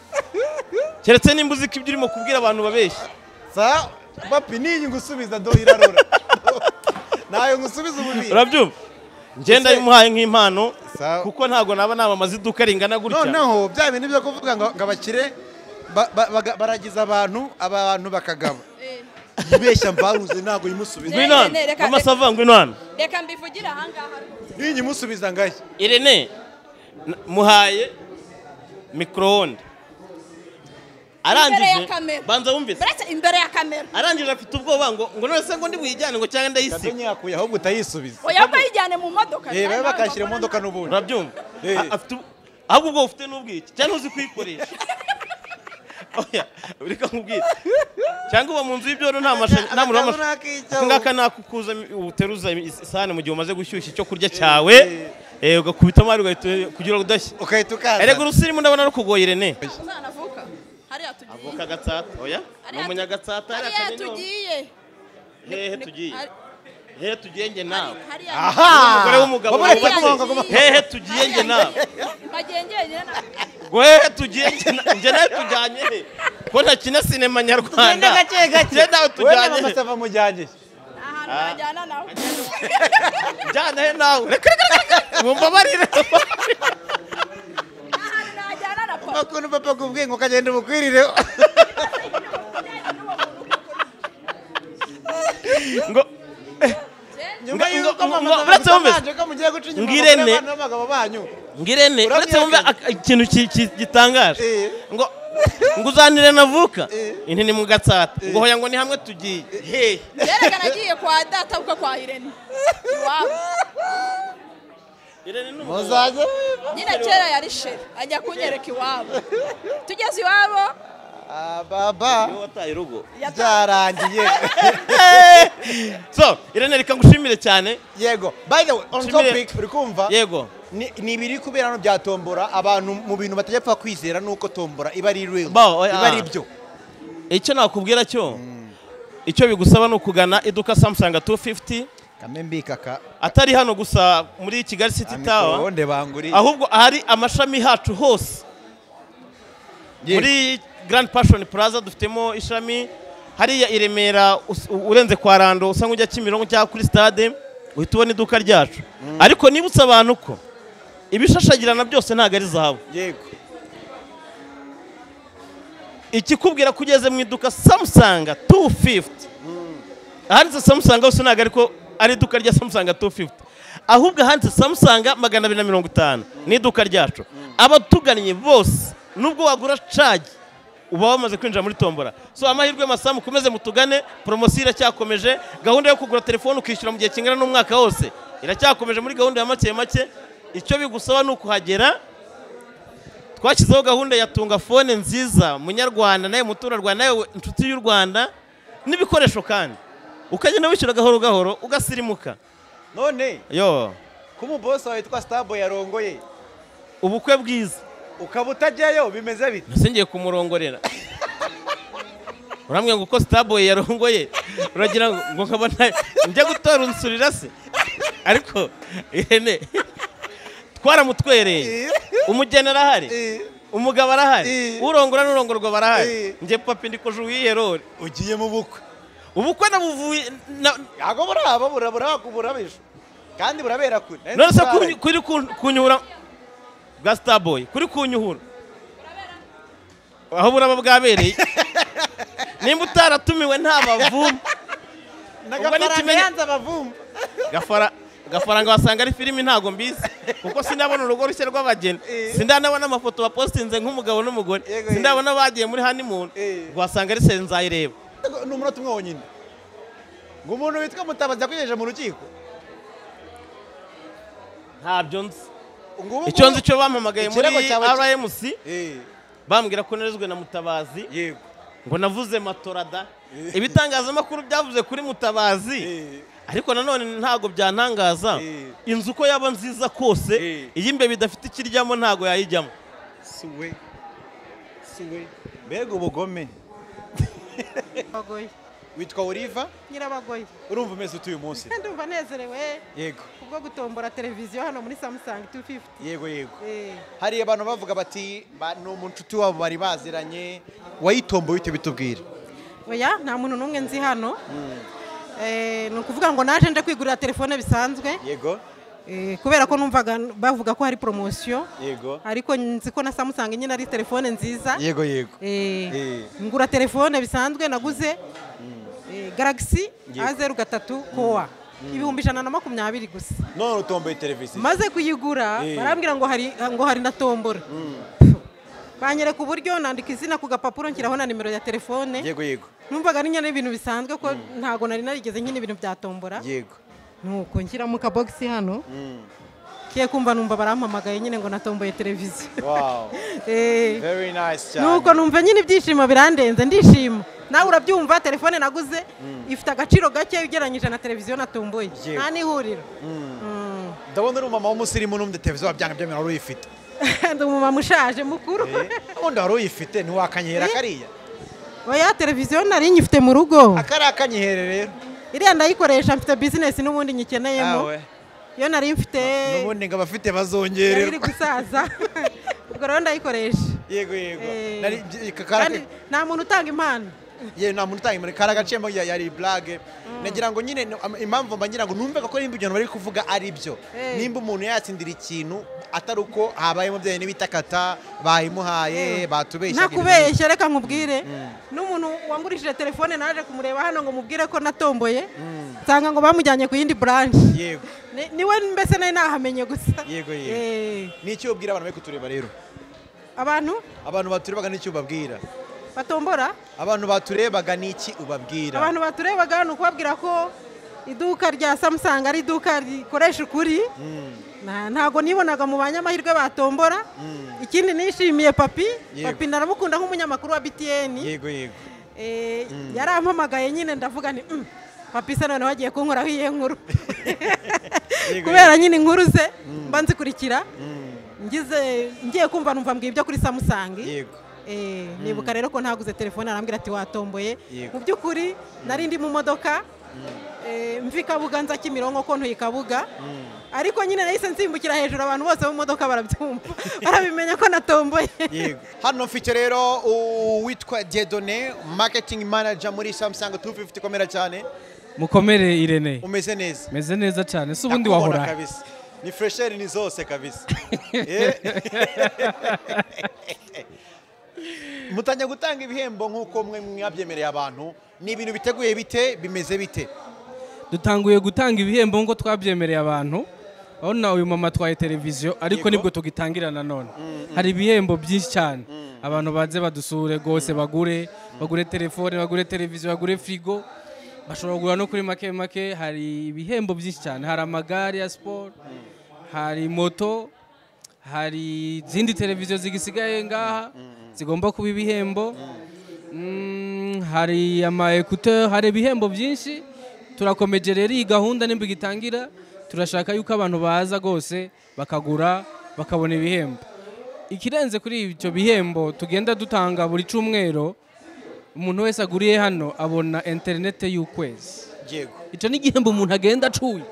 Speaker 3: keretse nimba uzi ko ibyo urimo kubwira abantu babeshya.
Speaker 1: Sa papi niyi ngusubiza do irarora. Nayo ngusubiza ububiri
Speaker 3: urabyumva? Ngenda bimuhaye nk'impano kuko ntabwo naba namamaza iduka ringana gutya.
Speaker 1: Noneho bya bintu byo kuvuga ngo abakire ba- ba- baga- baragiza abantu abantu bakagaba. Yibeshya mvaruze ntabwo yimusubiza
Speaker 3: ngwino hano.
Speaker 2: Ne- ne- reka-
Speaker 3: mama sava ngwino hano.
Speaker 2: reka mbivugire ahangaha
Speaker 1: niyi nyimusubiza ngahe?
Speaker 3: Irene muhaye
Speaker 2: ya
Speaker 3: arangije banza wumvise.
Speaker 2: Imbere ya kamera.
Speaker 3: Arangije afite ubwoba ngo ngo none se ngo ndi buyijyane ngo cyangwa ndayisiga
Speaker 1: kadonye yakuye ahubwo utayisubiza
Speaker 2: oya bayijyane mu modoka.
Speaker 1: Eh babe bakashyira mu modoka n'ubundi.
Speaker 3: Urabyumva?
Speaker 1: Eh.
Speaker 3: Afite ahubwo ubwo ufite n'ubwiki cyangwa uzi kuyikoresha? (laughs) Oya reka nkubwire cyangwa uba mu nzu y'ibyondo nta mashanyarazi nta muriro w'amashanyarazi aka ngaka nakukuza uteruza isahani mu gihe umaze gushyushya icyo kurya cyawe. Eh, ugakubitamo ari ugahita kugira ngo udashya
Speaker 1: ukahita ukaza.
Speaker 3: Erega urusirimu ndabona rukugoye irene.
Speaker 2: Uzanavuka hariya tugiye.
Speaker 3: Avoka gatsata oya? Ni
Speaker 2: Hariya-
Speaker 3: umunyagatsata hariya
Speaker 2: hariya
Speaker 3: Kanyonyomba.
Speaker 2: tugiye.
Speaker 3: Hehe tugiye. hehe tugiye njye nawe.
Speaker 2: Hariya
Speaker 1: aha!
Speaker 3: umugore w'umugabo.
Speaker 1: Wabonetse
Speaker 2: Hariya
Speaker 1: ko ngo- ngo-
Speaker 2: tugiye.
Speaker 3: hehe tugiye. njye nawe.
Speaker 2: Magengenge
Speaker 3: ngo hehe tugiye njye na- njye nawe tujyanye he? Ko ntakina sinema nyarwanda?
Speaker 1: Tugende gake gake.
Speaker 3: Njye nawe
Speaker 1: wowe
Speaker 3: tujyanye
Speaker 1: na
Speaker 3: he?
Speaker 1: Mama sava mujyanye.
Speaker 2: Ahantu bajyana nawe.
Speaker 3: njyanayo nawe reka reka reka mumbabarire. (laughs)
Speaker 1: Ukuntu papa akubwiye (laughs) ngo ukagenda umukwirireho
Speaker 3: ngo uretse wumve ngirene.
Speaker 1: ngirene.
Speaker 3: Uretse wumve ikintu gitangaje ngo ngo uzanire navuka
Speaker 1: Eh.
Speaker 3: inti ni mu gatsata ngo hoya ngo ni hamwe tugiye. Hehe
Speaker 2: yereka nagiye kwa data uko kwa irene. Iwabo. Nyine kera yari sheri. Ajya kunyereka iwabo. Tugeze iwabo.
Speaker 1: Ah, baba. Byarangiye. (laughs)
Speaker 3: So irene reka ngushimire cyane.
Speaker 1: Yego. By the way on topic uri kumva?
Speaker 3: Yego.
Speaker 1: Ni ibiri kubera hano bya tombora abantu mu bintu batajya pfa kwizera nuko tombora. Iba ari real.
Speaker 3: Oya.
Speaker 1: iba ari byo.
Speaker 3: Icyo nakubwira cyo? Icyo bigusaba ni ukugana iduka samusanga 250
Speaker 1: kame mbikaka
Speaker 3: atari hano gusa muri kigali
Speaker 1: amikorohonde banguri
Speaker 3: ahubwo ahari amashami hacu hose. Muri grand passion plaza dufitemo ishami. Hariya i remera urenze kwa rando usa nk'ujya kimironko cyangwa kuri stade uhita ubona iduka ryacu. Ariko nibutse abantu ko ibishashagirana byose ntabwo ari zahabu.
Speaker 1: Yego.
Speaker 3: Ikikubwira ko ugeze mu iduka samusanga 250 ahanditse samusanga hose ntabwo ariko ari iduka rya samusanga 250 ahubwo ahanditse samusanga magana abiri na mirongo itanu. Ni iduka ryacu. Abatugannye bose nubwo wagura cagi uba wamaze kwinjira muri tombora. So amahirwe masamu mukomeze mutugane poromosiyo iracyakomeje gahunda yo kugura telefone ukishyura mu gihe kingana n'umwaka wose iracyakomeje muri gahunda ya make make. Icyo bigusaba ni ukuhagera. Twashyizeho gahunda ya tunga fone nziza munyarwanda nawe muturarwanda nawe inshuti y'u rwanda n'ibikoresho kandi. Ukagenda wishyura gahoro gahoro ugasirimuka.
Speaker 1: None
Speaker 3: yo.
Speaker 1: ko umubosi wawe witwa starboy yarongoye.
Speaker 3: Ubukwe bwiza.
Speaker 1: Ukaba utajyayo bimeze bite?
Speaker 3: Ese ngiye kumurongorera. Urambwira ngo uko sitaboye yarongoye? Uragira ngo ngo nkabona njya gutora unsurira se? Ariko ihene twaramutwereye. Umugeni arahari?
Speaker 1: Eh,
Speaker 3: umugabo arahari?
Speaker 1: Eh.
Speaker 3: urongora n'urongorwa barahari?
Speaker 1: Nje
Speaker 3: njye papi ndi kuje uwiyerore
Speaker 1: ugiye mu bukwe.
Speaker 3: Ubukwe nabuvuye na-
Speaker 1: ntabwo buraba burabura burabisha. Kandi burabera kure.
Speaker 3: None se kuri- kunyura? Bwa sitaboye kuri kunyuhura. Aho buraba bwabereye? (laughs) Nimba utaratumiwe nta bavumu
Speaker 1: n'agafaranga
Speaker 3: nikimenya-
Speaker 1: yanze abavumba.
Speaker 3: Gafara gafaranga wasanga ari filimi ntabwo mbizi. Kuko sindabona urugo rushya rw'abageni.
Speaker 1: Eh.
Speaker 3: sindanabona amafoto bapositinze nk'umugabo n'umugore. Sindabona bagiye muri honeymoon.
Speaker 1: Eh.
Speaker 3: wasanga ari se nzayireba
Speaker 1: ni umunota umwe wonyine. Ngo umuntu witwa mutabazi yakwigejeje mu rukiko?
Speaker 3: Ntabyo nzi. Icyo nzi cyo bampamagaye muri rmc
Speaker 1: Eh,
Speaker 3: bambwira ko narezwe na mutabazi. Ngo navuze matorada. Ibitangazamakuru byavuze kuri mutabazi. Ariko nanone ntabwo byantangaza
Speaker 1: Eh.
Speaker 3: inzu uko yaba nziza kose
Speaker 1: Eh.
Speaker 3: iyo imbeba idafite ikiryamo ntabwo yayijyamo.
Speaker 1: Suwe suwe mbega ubugome.
Speaker 4: Bagoye
Speaker 1: witwa oliva?
Speaker 4: Nyirabagoye
Speaker 1: urumva umeze utuye umunsi (laughs)
Speaker 4: ndumva nezerewe.
Speaker 1: Yego.
Speaker 4: Kubwo gutombora televiziyo hano muri samsung 250
Speaker 1: yego yego.
Speaker 4: Eh,
Speaker 1: hari abantu bavuga bati ba- ni umushuti wabo bari baziranye. Wayitomboye uhite bitubwira
Speaker 4: oya nta muntu n'umwe nzi hano. Eh, ni ukuvuga ngo naje nje kwigurira telefone bisanzwe.
Speaker 1: Yego.
Speaker 4: Eh, kubera ko numvaga bavuga ko hari poromosiyo
Speaker 1: yego.
Speaker 4: Ariko nzi ko na samsung nyine ari telefone nziza.
Speaker 1: Yego yego.
Speaker 4: Eh,
Speaker 1: Eh.
Speaker 4: ngura telefone bisanzwe naguze. Eh,
Speaker 1: Yego.
Speaker 4: a zeru gatatu kowa ibihumbi ijana na makumyabiri gusa.
Speaker 1: None utomboye televiziyo.
Speaker 4: Maze kuyigura
Speaker 1: Eh.
Speaker 4: barambwira ngo hari ngo hari na tombora. Banyereka uburyo nandika izina ku gapapuro nshyiraho na nimero ya telefone.
Speaker 1: Yego yego.
Speaker 4: Numvaga ari nyine ibintu bisanzwe ko ntago nari narigeze nyine ibintu bya tombora
Speaker 1: yego.
Speaker 4: Nuko nshyira mu kabogisi hano.
Speaker 1: Mm.
Speaker 4: kiye kumva numva barampamagaye nyine ngo natomboye televiziyo.
Speaker 1: Wow. (laughs)
Speaker 4: Eh,
Speaker 1: very nice cyane
Speaker 4: nuko numva nyine ibyishimo birandenze ndishima. Nawe urabyumva telefone naguze ifite agaciro gake ugereranyije na televiziyo natomboye. Nta n'ihuriro. Mm.
Speaker 1: ndabona uri umumama w'umusirimu n'umwe televiziyo wabyanga byemera wari uyifite (laughs)
Speaker 4: ndi umumama ushaje mukuru.
Speaker 1: Ubundi wari uyifite ntiwakanyihera kariya.
Speaker 4: Oya televiziyo nari nyifite mu rugo.
Speaker 1: Akari akanyihere rero.
Speaker 4: Iriya ndayikoresha mfite bizinesi n'ubundi nyikeneyemo. Iyo nari mfite
Speaker 1: n'ubundi ngo abafite
Speaker 4: yari iri
Speaker 1: bazongererwa
Speaker 4: gusaza. (laughs) Ubwo rero ndayikoresha.
Speaker 1: Yego yego.
Speaker 4: Eh, nta muntu utanga impano.
Speaker 1: Ye nta muntu utanga kari agaciyemo ya- yari burage nagira ngo nyine impamvu mba ngira ngo numve ko nimba ibyo bari kuvuga ari byo.
Speaker 4: Eh.
Speaker 1: nimba umuntu yatsindira ikintu atari uko habayemo bya bintu bita kata bayimuhaye batubeshya
Speaker 4: ntakubeshya reka nkubwire. N'umuntu wangurishije telefone naje kumureba hano ngo mubwire ko natomboye nsanga ngo bamujyanye ku yindi buranshi
Speaker 1: yego.
Speaker 4: Ni- ni we mbese nari nahamenye gusa.
Speaker 1: Yego, yego.
Speaker 4: Eh,
Speaker 1: n'icyo ubwira abantu bari kutureba rero?
Speaker 4: Abantu?
Speaker 1: Abantu baturebaga n'icyo ubabwira?
Speaker 4: Batombora?
Speaker 1: Abantu baturebaga n'iki ubabwira?
Speaker 4: Abantu baturebaga ni ukubabwira ko iduka rya samusanga ari iduka rikoresha ukuri. Ntago nibonaga mu banyamahirwe batombora ikindi nishimiye papi. Papi naramukunda nk'umunyamakuru wa btn
Speaker 1: yego yego.
Speaker 4: Eh, yarampamagaye nyine ndavuga ni "Mm, papi se noneho agiye kunkoraho iyihe nkuru. (laughs) Kubera nyine inkuru ze mba nzikurikira. Ngize ngiye kumva numva mbwiye ibyo kuri samusangi
Speaker 1: yego.
Speaker 4: Eh, nibuka rero ko ntaguze telefone arambwira ati watomboye. Mu by'ukuri nari ndi mu modoka. Eh, mva i kabuga nza kimironko ko ntuye i kabuga ariko nyine nahise nsimbukira hejuru abantu bose mu modoka barabyumva. (laughs) Barabimenya ko natomboye.
Speaker 1: Yego. Hano mfite rero uwitwa Diedone marketing manager muri Samsung 250 komera cyane.
Speaker 5: Mukomere irene.
Speaker 1: Umeze neza.
Speaker 5: Meze neza cyane si ubundi wahora.
Speaker 1: ni fresheri ni zose kabisa. (laughs) Eh. (laughs) mutangiye gutanga ibihembo nk'uko mwe mwabyemereye abantu. Ni ibintu biteguye bite bimeze bite?
Speaker 5: Dutanguye gutanga ibihembo nk'uko twabyemereye abantu. Urabona uyu mama atwaye televiziyo ariko
Speaker 1: ni
Speaker 5: bwo tugitangira nanone hari ibihembo byinshi cyane. Abantu baze badusure rwose bagure bagure telefone bagure televiziyo bagure firigo bashobora kugura no kuri make make. Hari ibihembo byinshi cyane. Hari amagare ya siporo hari moto hari izindi televiziyo zigisigaye ngaha zigomba kuba ibihembo. Mm, hari ama ekuteri hari ibihembo byinshi. Turakomeje rero iyi gahunda nimba igitangira turashaka yuko abantu baza rwose bakagura bakabona ibihembo. Ikirenze kuri ibyo bihembo tugenda dutanga buri cyumweru umuntu wese aguriye hano abona interinete y'ukwezi. Icyo ni igihembo umuntu agenda acuye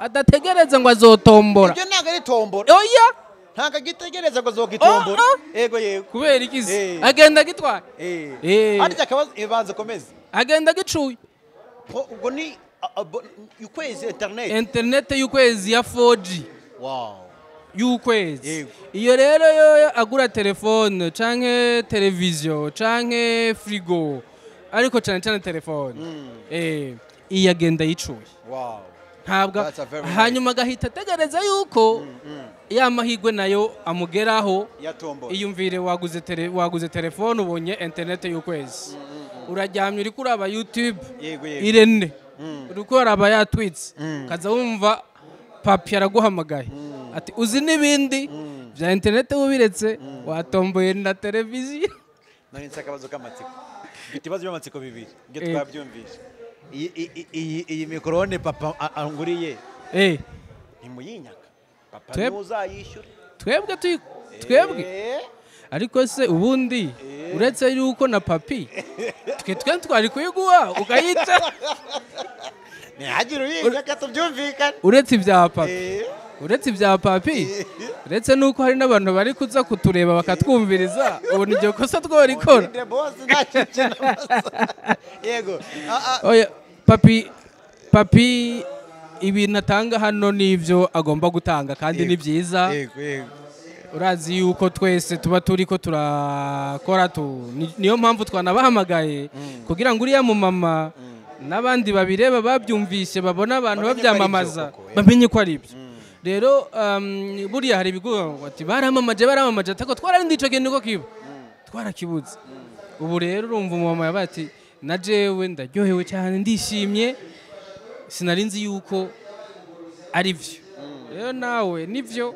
Speaker 5: adategereza ngo azotombora.
Speaker 1: Ibyo ntabwo ari tombora.
Speaker 5: Oya!
Speaker 1: Ntabwo agitegereza ngo zogitombora
Speaker 5: Oh,
Speaker 1: yego yego.
Speaker 5: Kubera ikizi
Speaker 1: Eh.
Speaker 5: agenda agitwaye?
Speaker 1: Eh.
Speaker 5: Eh.
Speaker 1: harya akabazo ibanza komeza
Speaker 5: agenda agicuye
Speaker 1: ubwo ni ukwezi internet.
Speaker 5: Interinete y'ukwezi ya 4G
Speaker 1: wow.
Speaker 5: Y'ukwezi. Iyo rero yo agura telefone canke televiziyo canke firigo ariko cyane cyane telefone. Eh iyi agenda yicuye.
Speaker 1: Wow.
Speaker 5: Ntabwo hanyuma agahita ategereza yuko ya mahirwe na
Speaker 1: yo amugeraho
Speaker 5: iyumvire waguze tele, waguze telefone ubonye interinete y'ukwezi. Uraryamye uri kuraba youtube.
Speaker 1: Yego yego.
Speaker 5: Irene. Uri kuraba yatwitse kaza wumva papi araguhamagaye ati uzi n'ibindi? Bya interineti ubiretse. Watomboye na televiziyo. (laughs)
Speaker 1: None nsi akabazo k'amatsiko. Mfite ibibazo by'amatsiko bibiri. Ibyo twabyumvise. Iyi iyi- iyi iyi mikorone papa anguriye.
Speaker 5: Eh,
Speaker 1: ntimuyinyaka.
Speaker 5: Twebwe twebwe.
Speaker 1: Eh,
Speaker 5: ariko se ubundi uretse yuko na papi twe twe twari kuyiguha ukayica (laughs)
Speaker 1: ntihagire uyinyaka tubyumvikane.
Speaker 5: Uretse ibya papi.
Speaker 1: Eh,
Speaker 5: uretse ibya papi uretse nuko hari n'abantu bari kuza kutureba bakatwumviriza ubu ni kosa
Speaker 1: amaso. (laughs) yego. Ah, ah.
Speaker 5: papi papi ibintu atanga hano n'ibyo agomba gutanga kandi ni byiza. urazi yuko twese tuba turi ko turakora tu. Ni- niyo mpamvu twanabahamagaye kugira ngo uriya mumama n'abandi babireba babyumvise babona abantu babyamamaza. bamenye ko ari ibyo. Rero um, buriya hari ibigo bati baramamaje baramamaje. Atako twararindi ico kintu ko kiba. Twarakibuze ubu rero urumva umumama yabaye ati na jewe ndaryohewe cyane ndishimye. Sinari nzi yuko ari byo rero nawe nivyo.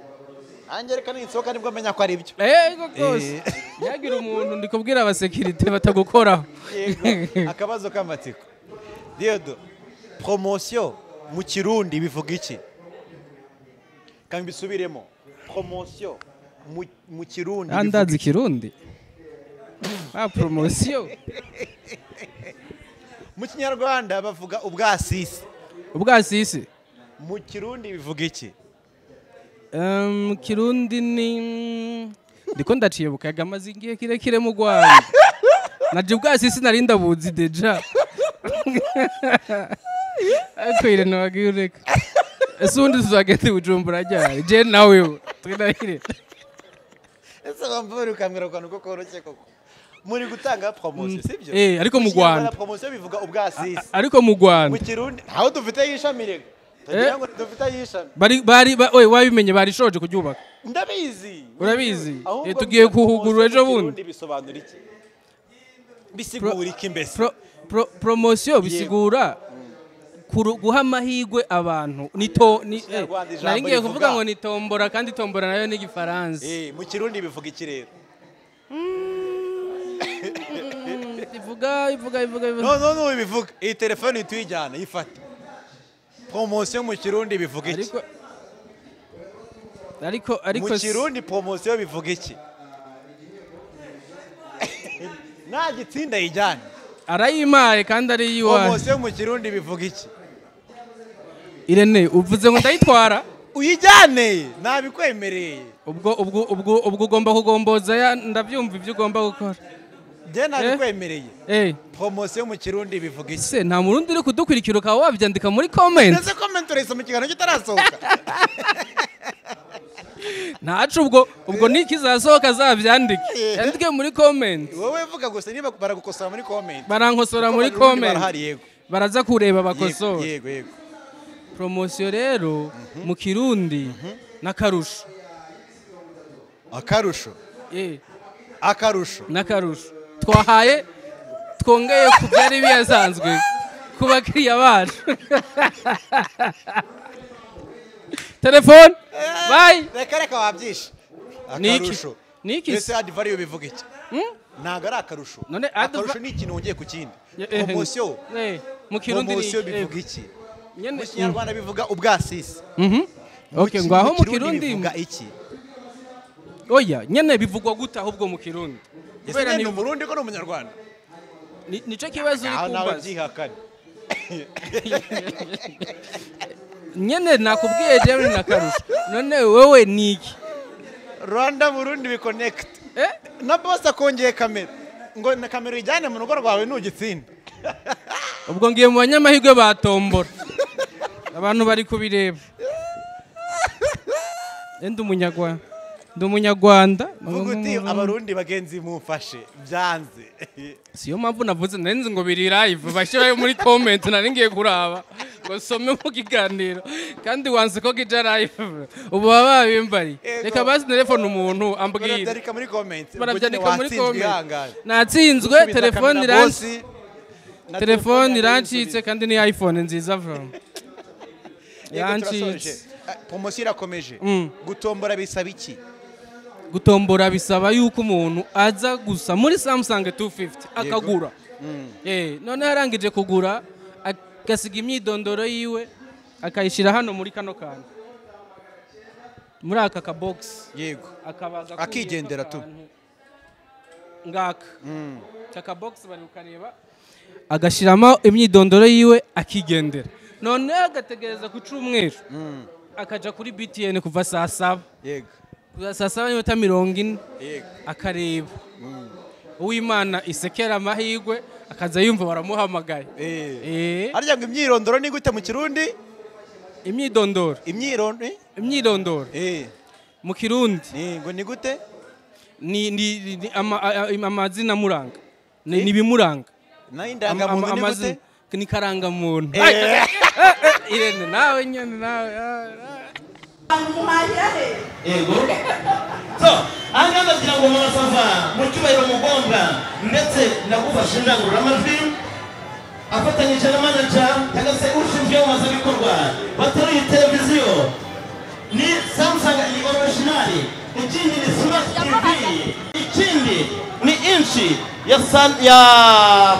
Speaker 1: Anje reka ninsohoka nibwo menya ko ari byo
Speaker 5: ngo rwose yagira umuntu ndi kubwira abasekirite batagukoraho. (laughs)
Speaker 1: Akabazo k'amatsiko. Diodo promotion mu kirundi bivuga iki? Kandi bisubiremo promotion mu- kirundi
Speaker 5: andazi
Speaker 1: iki?
Speaker 5: ikirundi (laughs) ah poromosiyo
Speaker 1: mu kinyarwanda bavuga ubwasisi
Speaker 5: ubwasisi.
Speaker 1: Mu kirundi bivuga iki?
Speaker 5: Mu kirundi ni ndiko ndaciye bukaga amaze igihe kirekire mu rwanda. (laughs) Naje ubwasisi nari ndabuzi deja. Ariko irene wagiye ureka. Ese ubundi tuzagenda i bujumbura ryari? Je nawe twinahire
Speaker 1: ese wamvura ukambwira akantu ko koroshye koko? Muri gutanga promosiyo sibyo
Speaker 5: Eh, ariko mu Rwanda.
Speaker 1: promosiyo bivuga ubwasisi
Speaker 5: ariko mu
Speaker 1: mu
Speaker 5: rwanda
Speaker 1: kirundi ntaho dufite y'ishami rego tugira ngo dufite y'ishami
Speaker 5: bari bari ba- oye wabimenye barishoje kuryubaka
Speaker 1: ndabizi.
Speaker 5: Urabizi? Eh, tugiye kuhugurura ejo
Speaker 1: mu
Speaker 5: bundi.
Speaker 1: Bisobanura iki? Bisigura iki mbese?
Speaker 5: Promosiyo bisigura guha amahirwe abantu. Ni to ni eh,
Speaker 1: Kinyarwanda ijambo
Speaker 5: nari ngiye kuvuga ngo ni tombora kandi tombora na yo ni igifaransa.
Speaker 1: Eh, mu kirundi bivuga iki rero?
Speaker 5: Ivuga ivuga ivuga ivuga
Speaker 1: no no no bivuga iyi telefone tuyijyana yifate promosiyo mu kirundi bivuga iki
Speaker 5: ariko ariko
Speaker 1: mu kirundi promosiyo bivuga iki (laughs) nta gitsinda yijyane
Speaker 5: arayimaye kandi ari iyiwawe
Speaker 1: promosiyo mu kirundi bivuga iki
Speaker 5: irene uvuze ngo ndayitwara?
Speaker 1: Uyijyane ntabikwemereye
Speaker 5: ubwo ubwo ubwo ubwo ugomba kugomboza ndabyumva ibyo ugomba gukora.
Speaker 1: Njye
Speaker 5: eh?
Speaker 1: promosiyo mu kirundi bivuga iki?
Speaker 5: Se nta murundi uri kudukurikira ukaba wabyandika muri
Speaker 1: ndetse komenti urayisoma ikiganiro kitarasohoka. (laughs)
Speaker 5: Ntacu ubwo ubwo nikizasohoka zabyandike? Yandike muri comment.
Speaker 1: Wowe vuga gusa niba baragukosora muri komenti
Speaker 5: barankosora muri baraza kureba bakosora
Speaker 1: yego yego.
Speaker 5: Promosiyo rero mu kirundi n'akarusho
Speaker 1: akarusho?
Speaker 5: Eh.
Speaker 1: Akarusho.
Speaker 5: N'akarusho twahaye twongeye ku byari biyasanzwe ku bakiriya bacu. (laughs) Telefone? Bayi
Speaker 1: reka reka wabyishe. Akarusho.
Speaker 5: Ni iki?
Speaker 1: Mbese
Speaker 5: se?
Speaker 1: adivariyo bivuga iki? Ntabwo ari akarusho. Akarusho ni ikintu wongeye ku kindi.
Speaker 5: Eh, eh, mu kirundi ni
Speaker 1: promosiyo
Speaker 5: eh,
Speaker 1: bivuga iki? Mu kinyarwanda bivuga ubwasisi.
Speaker 5: Mhm.
Speaker 1: ki-
Speaker 5: ngaho mu
Speaker 1: Kirundi bivuga iki?
Speaker 5: Oya nyene bivugwa gute ahubwo mu kirundi?
Speaker 1: ese
Speaker 5: kubera
Speaker 1: ni
Speaker 5: ni
Speaker 1: umurundi ko ni umunyarwanda
Speaker 5: ni- nico kibazo uri kumbaza nyene nakubwiye jewe na karusho none wewe niki?
Speaker 1: Rwanda burundi bikonekiti
Speaker 5: eh?
Speaker 1: Na bose akongeye kamera. Ngo na kamera uyijyane mu rugo rwawe ntugitsinda (laughs)
Speaker 5: ubwo ngiye mu banyamahirwe batombora abantu bari kubireba. Ndi umunyarwanda ndi umunyarwanda
Speaker 1: vuga uti abarundi bagenzi mumfashe. Byanze. (laughs)
Speaker 5: Siyo mpamvu navuze nzi ngo biri live. Bashyirayo muri comment nari ngiye kuraba. Ngo some mu kiganiro. Kandi wanze ko kija live. Ubu baba babimbari reka basi telefone umuntu ambwira
Speaker 1: barabyandika muri komenti
Speaker 5: barabyandika muri comment natsinzwe telefone
Speaker 1: na
Speaker 5: telefone irancitse kandi ni iphone nziza (laughs)
Speaker 1: turasoje.
Speaker 5: yancitse
Speaker 1: promosiyo irakomeje.
Speaker 5: Mm.
Speaker 1: gutombora bisaba iki?
Speaker 5: Gutombora bisaba yuko umuntu aza gusa muri samsung 250 akagura. Eh, noneho arangije kugura agasiga imyidondoro yiwe akayishyira hano muri kano kantu. Muri aka kabogisi
Speaker 1: yego. Akigendera tu.
Speaker 5: ngaka. Aka kabogisi bari kukareba agashyiramo imyidondoro yiwe akigendera. Noneho agategereza ku cyumweru. Akajya kuri btn kuva saa saba.
Speaker 1: Yego.
Speaker 5: Saa saba n'iminota mirongo ine. Akareba. Uwimana isekera amahirwe akaza yumva baramuhamagaye.
Speaker 1: Eh.
Speaker 5: Eh,
Speaker 1: harya ngo imyirondoro ni gute mu kirundi?
Speaker 5: Imyidondoro.
Speaker 1: Imyirondoro eh.
Speaker 5: Mu kirundi.
Speaker 1: Ni ngo ni gute
Speaker 5: ni, amazina amuranga. Ni, ibimuranga
Speaker 1: na yo
Speaker 5: Ama- ama-
Speaker 1: indangamuntu ni gute?
Speaker 5: ni karangamuntu.
Speaker 1: Eh.
Speaker 5: Eh, (laughs) eh, irene nawe. Nyine nawe
Speaker 3: yego so ahangaha kugira ngo mama sava mu cyubahiro mugomba ndetse nagufashe indangururamajwi afatanyije na manaja cyangwa se ushinzwe iyamamazabikorwa bateruye televiziyo ni samsung ni orojinali ikindi ni smart tv ikindi ni inshi ya san ya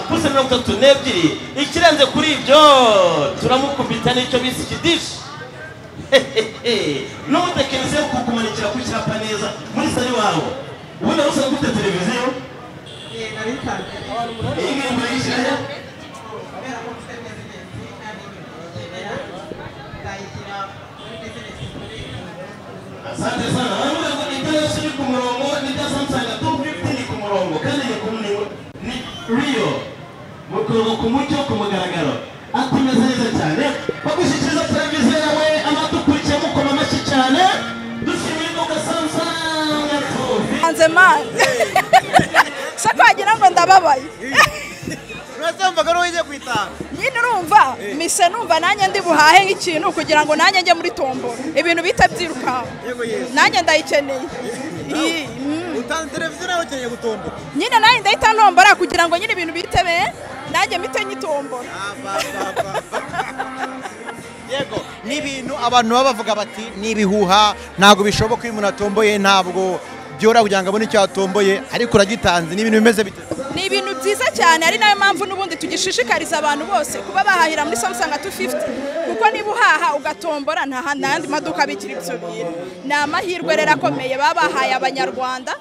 Speaker 3: puse mirongo itatu n'ebyiri. Ikirenze kuri ibyo turamukubita n'icyo bise ikidishi wo kukumanikira ku cyapa neza muri salo iwawe ubundi aho usanga ufite televiziyo iyi ngiyi murayishyira he asante sana. Baravuga ngo yose iri ku murongo n'ibya samusanga tu ni ku murongo kandi ni ku ni riyo mu ku mucyo ku mugaragaro ati meze neza cyane bagushyikiriza televiziyo
Speaker 2: mani se wagira ngo ndababaye
Speaker 1: urasamvaga n'uwo ugiye kwitanga
Speaker 2: nyine urumva mise numva nanjye ndi buhahe nk'ikintu kugira ngo nanjye njye muri tombora ibintu bihita byirukanka nanjye ndayikeneye. Mm.
Speaker 1: utanze televiziyo nawe ukeneye gutombora
Speaker 2: nyine nanjye ndahita ntombora kugira ngo nyine ibintu bihite be nanjye mpite nyitombora
Speaker 1: yego ni ibintu abantu baba bavuga bati ni ibihuha ntabwo bishoboka iyo umuntu atomboye ntabwo. Byora kugira ngo abone icyo yatomboye ariko uragitanze. Ni ibintu bimeze bite?
Speaker 2: Ni ibintu byiza cyane ari na yo mpamvu n'ubundi tugishishikariza abantu bose kuba bahahira muri samusanga 250 kuko niba uhaha ugatombora nta yandi maduka abikira ibyo bintu. Ni amahirwe rero akomeye baba bahaye abanyarwanda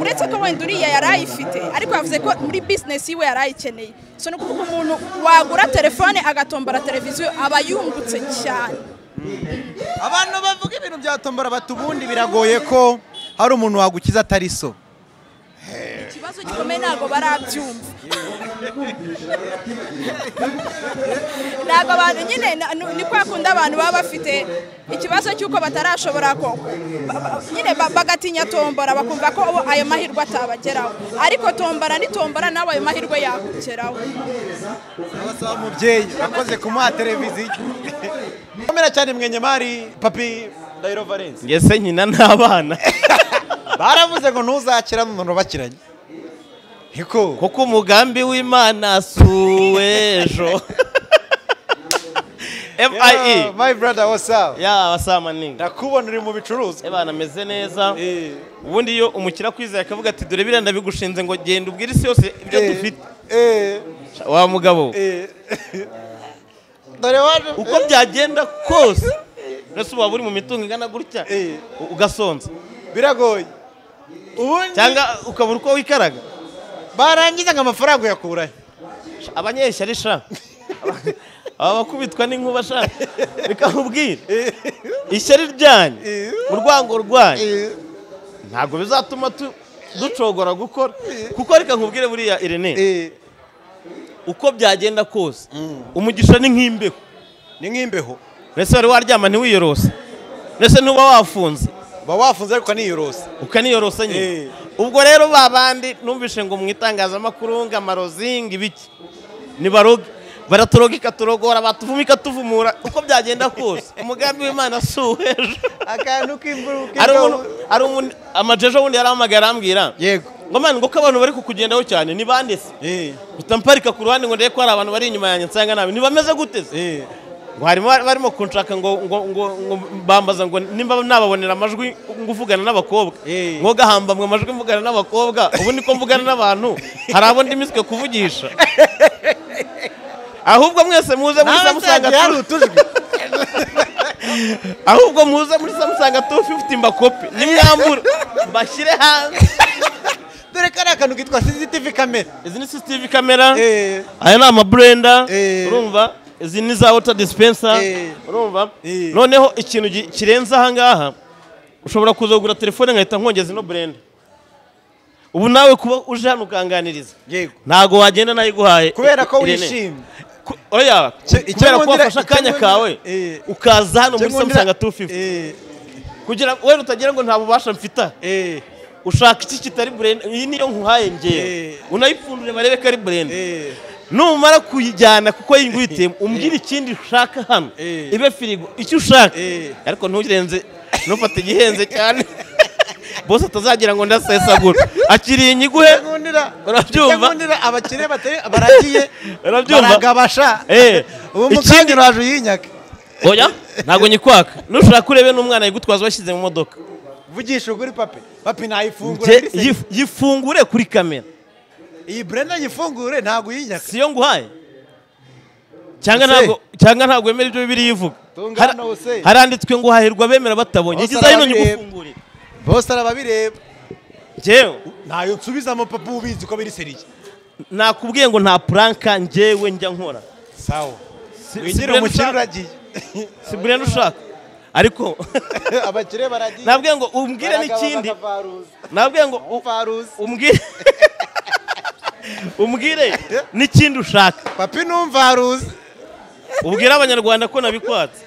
Speaker 2: uretse ko wenda uriya yari ayifite ariko yavuze ko muri bizinesi yiwe yari ayikeneye. So ni ukuvuga umuntu wagura telefone agatombora televiziyo aba yungutse cyane.
Speaker 1: Abantu bavuga ibintu bya tombora bati ubundi biragoye ko hari umuntu wagukiza atari so.
Speaker 2: Ikibazo gikomeye ntabwo barabyumva. Ntabwo abantu nyine ni kwa kundi abantu baba bafite ikibazo cy'uko batarashobora ko nyine ba- bagatinya tombora bakumva ko ayo mahirwe atabageraho. Ariko tombora ni tombora nawe ayo mahirwe yakugeraho.
Speaker 1: Abasaba umubyeyi akoze kumuha televiziyo. Komera cyane mwenyemari papi. Ndahiro valence
Speaker 3: ngese nkina n'abana. (laughs)
Speaker 1: baravuze ngo ntuzakira none bakiranye.
Speaker 3: Kuko umugambi w'imana si uw'ejo (laughs)
Speaker 1: Yeah,
Speaker 3: fie
Speaker 1: my brother what's up?
Speaker 3: Ya wasamaninga
Speaker 1: ndakubona uri mu bicuruzwa
Speaker 3: ebana ameze neza.
Speaker 1: Eh,
Speaker 3: ubundi iyo umukire akwizeye akavuga ati dore biriya ndabigushinze ngo genda ubwire isi yose ibyo
Speaker 1: eh,
Speaker 3: dufite.
Speaker 1: Eh,
Speaker 3: wa mugabo.
Speaker 1: Eh. (laughs) dore waje
Speaker 3: uko byagenda kose. Mbese waba uri mu mitungo ingana gutya.
Speaker 1: Eh.
Speaker 3: ugasonza.
Speaker 1: Biragoye.
Speaker 3: Cyangwa ukabura uko wikaraga.
Speaker 1: Barangiza ngo amafaranga uyakurahe
Speaker 3: abanyeshyari sha. (laughs) Aba bakubitwa n'inkuba sha. Bikakubwira (laughs) ishyari ryanyu (laughs) urwango rwanyu.
Speaker 1: Eh,
Speaker 3: ntabwo bizatuma tu- ducogora gukora. Kuko reka nkubwire buriya irene.
Speaker 1: Eh,
Speaker 3: uko byagenda kose. Umugisha ni nk'imbeho.
Speaker 1: Ni nk'imbeho.
Speaker 3: Mbese wari waryama ntiwiyorose mbese ntuba wafunze?
Speaker 1: Uba wafunze ariko niyorose
Speaker 3: ukaniyorosa nyine?
Speaker 1: Eh.
Speaker 3: ubwo rero ba bandi numvishe ngo mu itangazamakuru ngo amarozi ngo ibiki? Nibaroge. Baraturoga ikaturogora batuvuma ikatuvumura uko byagenda kose? Umugambi w'imana si uw'ejo
Speaker 1: akantu k'imvura
Speaker 3: hari umuntu hari umuntu amajejo wundi yarahamagaye arambwira.
Speaker 1: Yego.
Speaker 3: Ngo mani ngo ko abantu bari kukugendaho cyane ni bande se?
Speaker 1: Eh,
Speaker 3: mpita mparika ku ruhande ngo ndebe ko hari abantu bari inyuma yanjye nsanga nabi. Ntibameze gute barimo kunshaka ngo ngo ngo ngo bambaza ngo nimba nababonera amajwi ngo uvugana n'abakobwa.
Speaker 1: Eh.
Speaker 3: ngo gahambamwe amajwi mvugana n'abakobwa ubu niko mvugana n'abantu. Hari abo ndimiswe kuvugisha. Ahubwo mwese muze muri samusanga (laughs) ahubwo muze muri samusanga 250 mbakope nimwambura mbashyire hanze. (laughs)
Speaker 1: Dore ko ari akantu kitwa CCTV kamera
Speaker 3: izi ni CCTV kamera
Speaker 1: Eh,
Speaker 3: aya ni amaburenda
Speaker 1: Eh.
Speaker 3: urumva? Izi ni za water dispenser.
Speaker 1: Eh.
Speaker 3: urumva?
Speaker 1: Eh.
Speaker 3: noneho ikintu kirenze ahangaha ushobora kuza kugura telefone nkahita nkongeza ino burenda ubu nawe kuba uje hano ukanganiriza.
Speaker 1: Yego.
Speaker 3: Ntabwo wagenda nayo iguhaye.
Speaker 1: Kubera ko wishimye.
Speaker 3: Oya kubera ko wafashe akanya kawe
Speaker 1: Eh.
Speaker 3: ukaza hano muri samusanga 250
Speaker 1: Eh,
Speaker 3: kugira ngo wenda utagira ngo nta bubasha mfita
Speaker 1: eh,
Speaker 3: ushaka iki kitari burenda iyi niyo nkuhaye ngewe unayipfundure barebe ko ari burenda
Speaker 1: eh.
Speaker 3: Numara kuyijyana kuko yingwitiyemo umbwire ikindi ushaka hano.
Speaker 1: Eh.
Speaker 3: ibe firigo icyo ushaka.
Speaker 1: Eh.
Speaker 3: ariko nturenze ntufate igihenze cyane. Bose atazagira ngo ndasesagura akiriye inyiguhe. Urabyumva?
Speaker 1: abakire baragiye baragabasha.
Speaker 3: Eh, ikindi-
Speaker 1: uraje uyinyaka.
Speaker 3: Oya ntabwo nyikwaka. Nushaka urebe n'umwana yigutwaza washyize mu modoka.
Speaker 1: Vugisha ukuri papi. Papi nayifungura
Speaker 3: yifungure kuri kamera.
Speaker 1: Iyi brenda yifungure ntabwo uyinyaka
Speaker 3: siyo nguhaye cyangwa ntabwo cyangwa ntabwo wemera ibyo bibiri yivuga haranditswe ngo hahirwa abemera batabonye. Igize hino
Speaker 1: arabireba. bose arababireba.
Speaker 3: Njyewe
Speaker 1: ntayo nsubiza papa ubizi ko biri seriye
Speaker 3: nakubwiye ngo nta puranka njyewe njya nkora.
Speaker 1: Sawa.
Speaker 3: Wigira
Speaker 1: umukire uragiye.
Speaker 3: Si burenda ushaka? Ariko (laughs)
Speaker 1: abakire baragiye.
Speaker 3: Nabwiye ngo umbwire n'ikindi. nabwiye ngo umbwire (laughs) umbwire n'ikindi ushaka.
Speaker 1: Papi numvaruza
Speaker 3: ubwire abanyarwanda ko nabikwatse.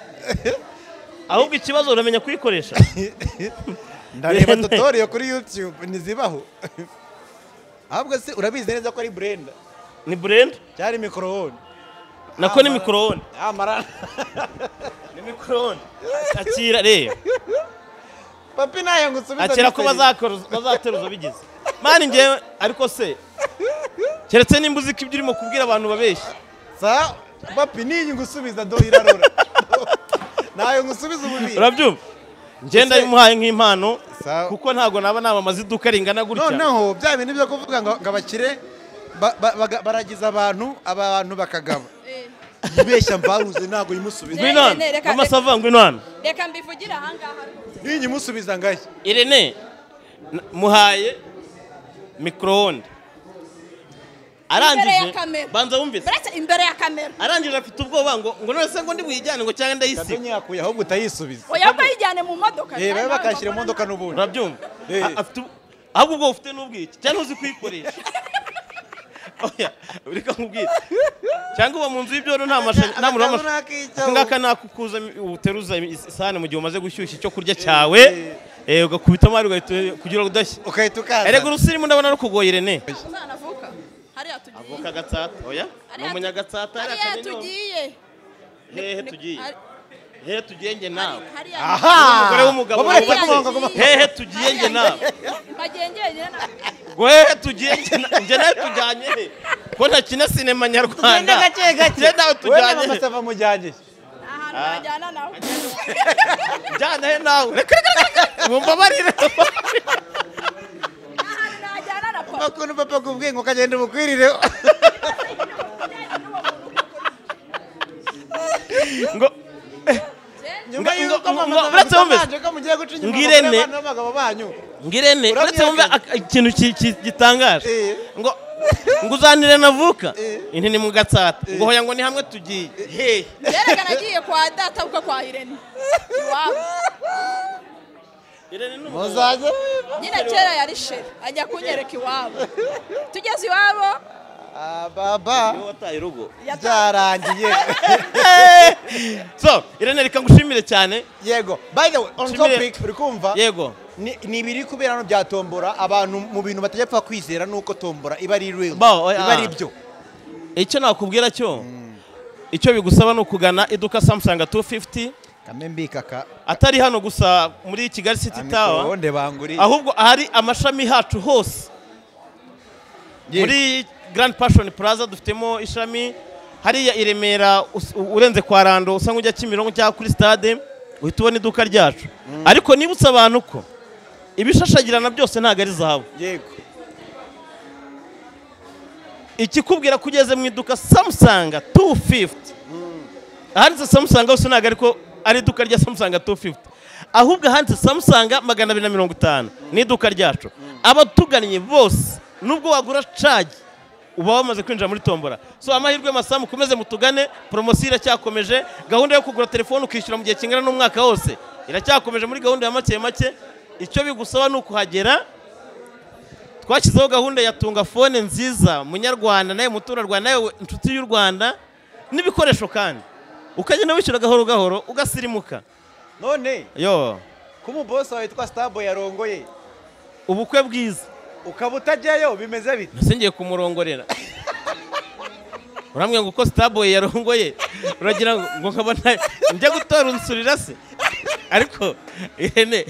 Speaker 3: Ahubwo ikibazo uramenya kuyikoresha. (laughs)
Speaker 1: Ndareba tutoriyo kuri youtube ntizibaho. Ahubwo se urabizi neza ko ari brenda
Speaker 3: ni burenda
Speaker 1: cyari mikorowoni
Speaker 3: nako ni mikorowone ni mikorowone akira reba.
Speaker 1: Papi na yo ngusubiza
Speaker 3: akira ko bazateruza bigize mani ngewe ariko se keretse nimba uzi ko ibyo urimo kubwira abantu babeshya.
Speaker 1: Sa papi niyi ngusubiza do irarora. (laughs) Nayo ngusubiza ububiri
Speaker 3: urabyumva? Ngenda yimuhaye nk'impano kuko ntabwo naba namamaza iduka ringana gutya.
Speaker 1: Noneho bya bintu byo kuvuga ngo abakire baragiza abantu abantu bakagaba. Ibeshya mvaruze ntabwo yimusubiza
Speaker 3: ngwino hano.
Speaker 2: Irene, reka-
Speaker 3: mama sava ngwino hano.
Speaker 2: Reka mbivugire ahangaha
Speaker 1: niyi nyimusubiza ngahe?
Speaker 3: Irene muhaye
Speaker 2: ya
Speaker 3: arangije banza wumvise.
Speaker 2: Buretse imbere ya kamera.
Speaker 3: Arangije afite ubwoba ngo ngo none se ngo ndi buyijyane ngo cyangwa ndayisiga
Speaker 1: nyakuye ahubwo utayisubiza
Speaker 2: oya ko yijyane mu modoka.
Speaker 1: Eh babe bakashyira mu modoka n'ubundi.
Speaker 3: Urabyumva? Afite ahubwo ubwo ufite n'ubwiki cyangwa uzi kuyikoresha. (laughs) oya reka nkubwire cyangwa uba mu nzu y'ibyondo nta mashanyarazi nta muriro
Speaker 1: Akazu
Speaker 3: w'amashanyarazi
Speaker 1: nakicyaho.
Speaker 3: aka ngaka nakukuza uteruza isahani mu gihe umaze gushyushya icyo kurya cyawe. Eh, ugakubitamo hari ugahita kugira ngo udashya
Speaker 1: ukahita ukaza.
Speaker 3: Erega urusirimu ndabona rukugoye
Speaker 2: tugiye.
Speaker 3: Avoka gatsata oya? Ni umunyagatsata hariya
Speaker 2: tugiye.
Speaker 3: Hehe tugiye. Hehe tugiye nge nawe
Speaker 2: hariya
Speaker 1: aha!
Speaker 3: umugore w'umugabo
Speaker 1: Wabure
Speaker 3: wubatse.
Speaker 1: kugonga guma
Speaker 3: hehe tugiye nge nawe
Speaker 2: bagengeye
Speaker 3: ngo hehe tugiye nge na- nge nawe tujyanye he ko ntakina sinema nyarwanda
Speaker 1: gake gake
Speaker 3: nge nawe
Speaker 1: we
Speaker 3: tujyanye
Speaker 1: na
Speaker 3: he
Speaker 1: masava mujyanye
Speaker 2: ahantu bajyana nawe
Speaker 3: njyana he nawe reka reka reka mumbabarire
Speaker 2: ahantu najyana na papa
Speaker 1: bakuntu papa kubwiye ngo kagenda umukwirireho
Speaker 3: ngo uretse wumve- ngirene
Speaker 1: Urabwira
Speaker 3: uretse wumve ikintu ki- ki- gitangaje.
Speaker 1: Eh.
Speaker 3: ngo ngo uzanire navuka
Speaker 1: Eh.
Speaker 3: inti ni mu gatsata. Ngo hoya ngo ni hamwe tugiye. Hehe
Speaker 2: yerekana agiye kwa data bukwe kwa irene. Iwabo.
Speaker 1: Muzajye
Speaker 2: nyine kera yari sheri ajya kunyereka iwabo. Tugeze iwabo.
Speaker 1: Baba
Speaker 2: yataye
Speaker 1: byarangiye. (laughs)
Speaker 3: So irene reka ngushimire cyane.
Speaker 1: Yego. By the way on topic uri kumva
Speaker 3: yego.
Speaker 1: ni ni ibiri kubera hano bya tombora abantu mu bintu batajya bapfa kwizera nuko tombora iba ari real.
Speaker 3: Oya.
Speaker 1: iba ari byo.
Speaker 3: Icyo nakubwira cyo? Icyo bigusaba ni ukugana iduka samusanga 250
Speaker 1: kame mbikaka.
Speaker 3: Atari hano gusa muri kigali city
Speaker 1: banguri
Speaker 3: ahubwo ahari amashami hacu hose. Muri grand passion plaza dufitemo ishami. Hariya i remera urenze kwa rando usa nk'ujya kimironko cyangwa kuri stade uhita ubona iduka ryacu. Ariko nibutse abantu ko ibishashagirana byose ntabwo ari zahabu.
Speaker 1: Yego.
Speaker 3: Ikikubwira ko ugeze mu iduka samusanga 250 ahanditse samusanga hose ntabwo ariko ari iduka rya samusanga 250 ahubwo ahanditse samusanga magana abiri na mirongo itanu. Ni iduka ryacu. Abatugannye bose nubwo wagura cagi uba wamaze kwinjira muri tombora. So amahirwe masa mukomeze mutugane poromosiyo iracyakomeje gahunda yo kugura telefone ukishyura mu gihe kingana n'umwaka wose iracyakomeje muri gahunda ya make make. Icyo bigusaba ni ukuhagera twashyizeho gahunda ya tunga fone nziza munyarwanda nawe muturarwanda nawe inshuti y'u rwanda n'ibikoresho kandi. Ukagenda wishyura gahoro gahoro ugasirimuka.
Speaker 1: None
Speaker 3: yo.
Speaker 1: ko umubosi wawe witwa starboy yarongoye.
Speaker 3: Ubukwe bwiza.
Speaker 1: Ukaba utajyayo bimeze bite
Speaker 3: ntase ngiye kumurongorera urambwira ngo uko sitaboye yarongoye uragira ngo nkabona njya gutora unsurira se ariko ihene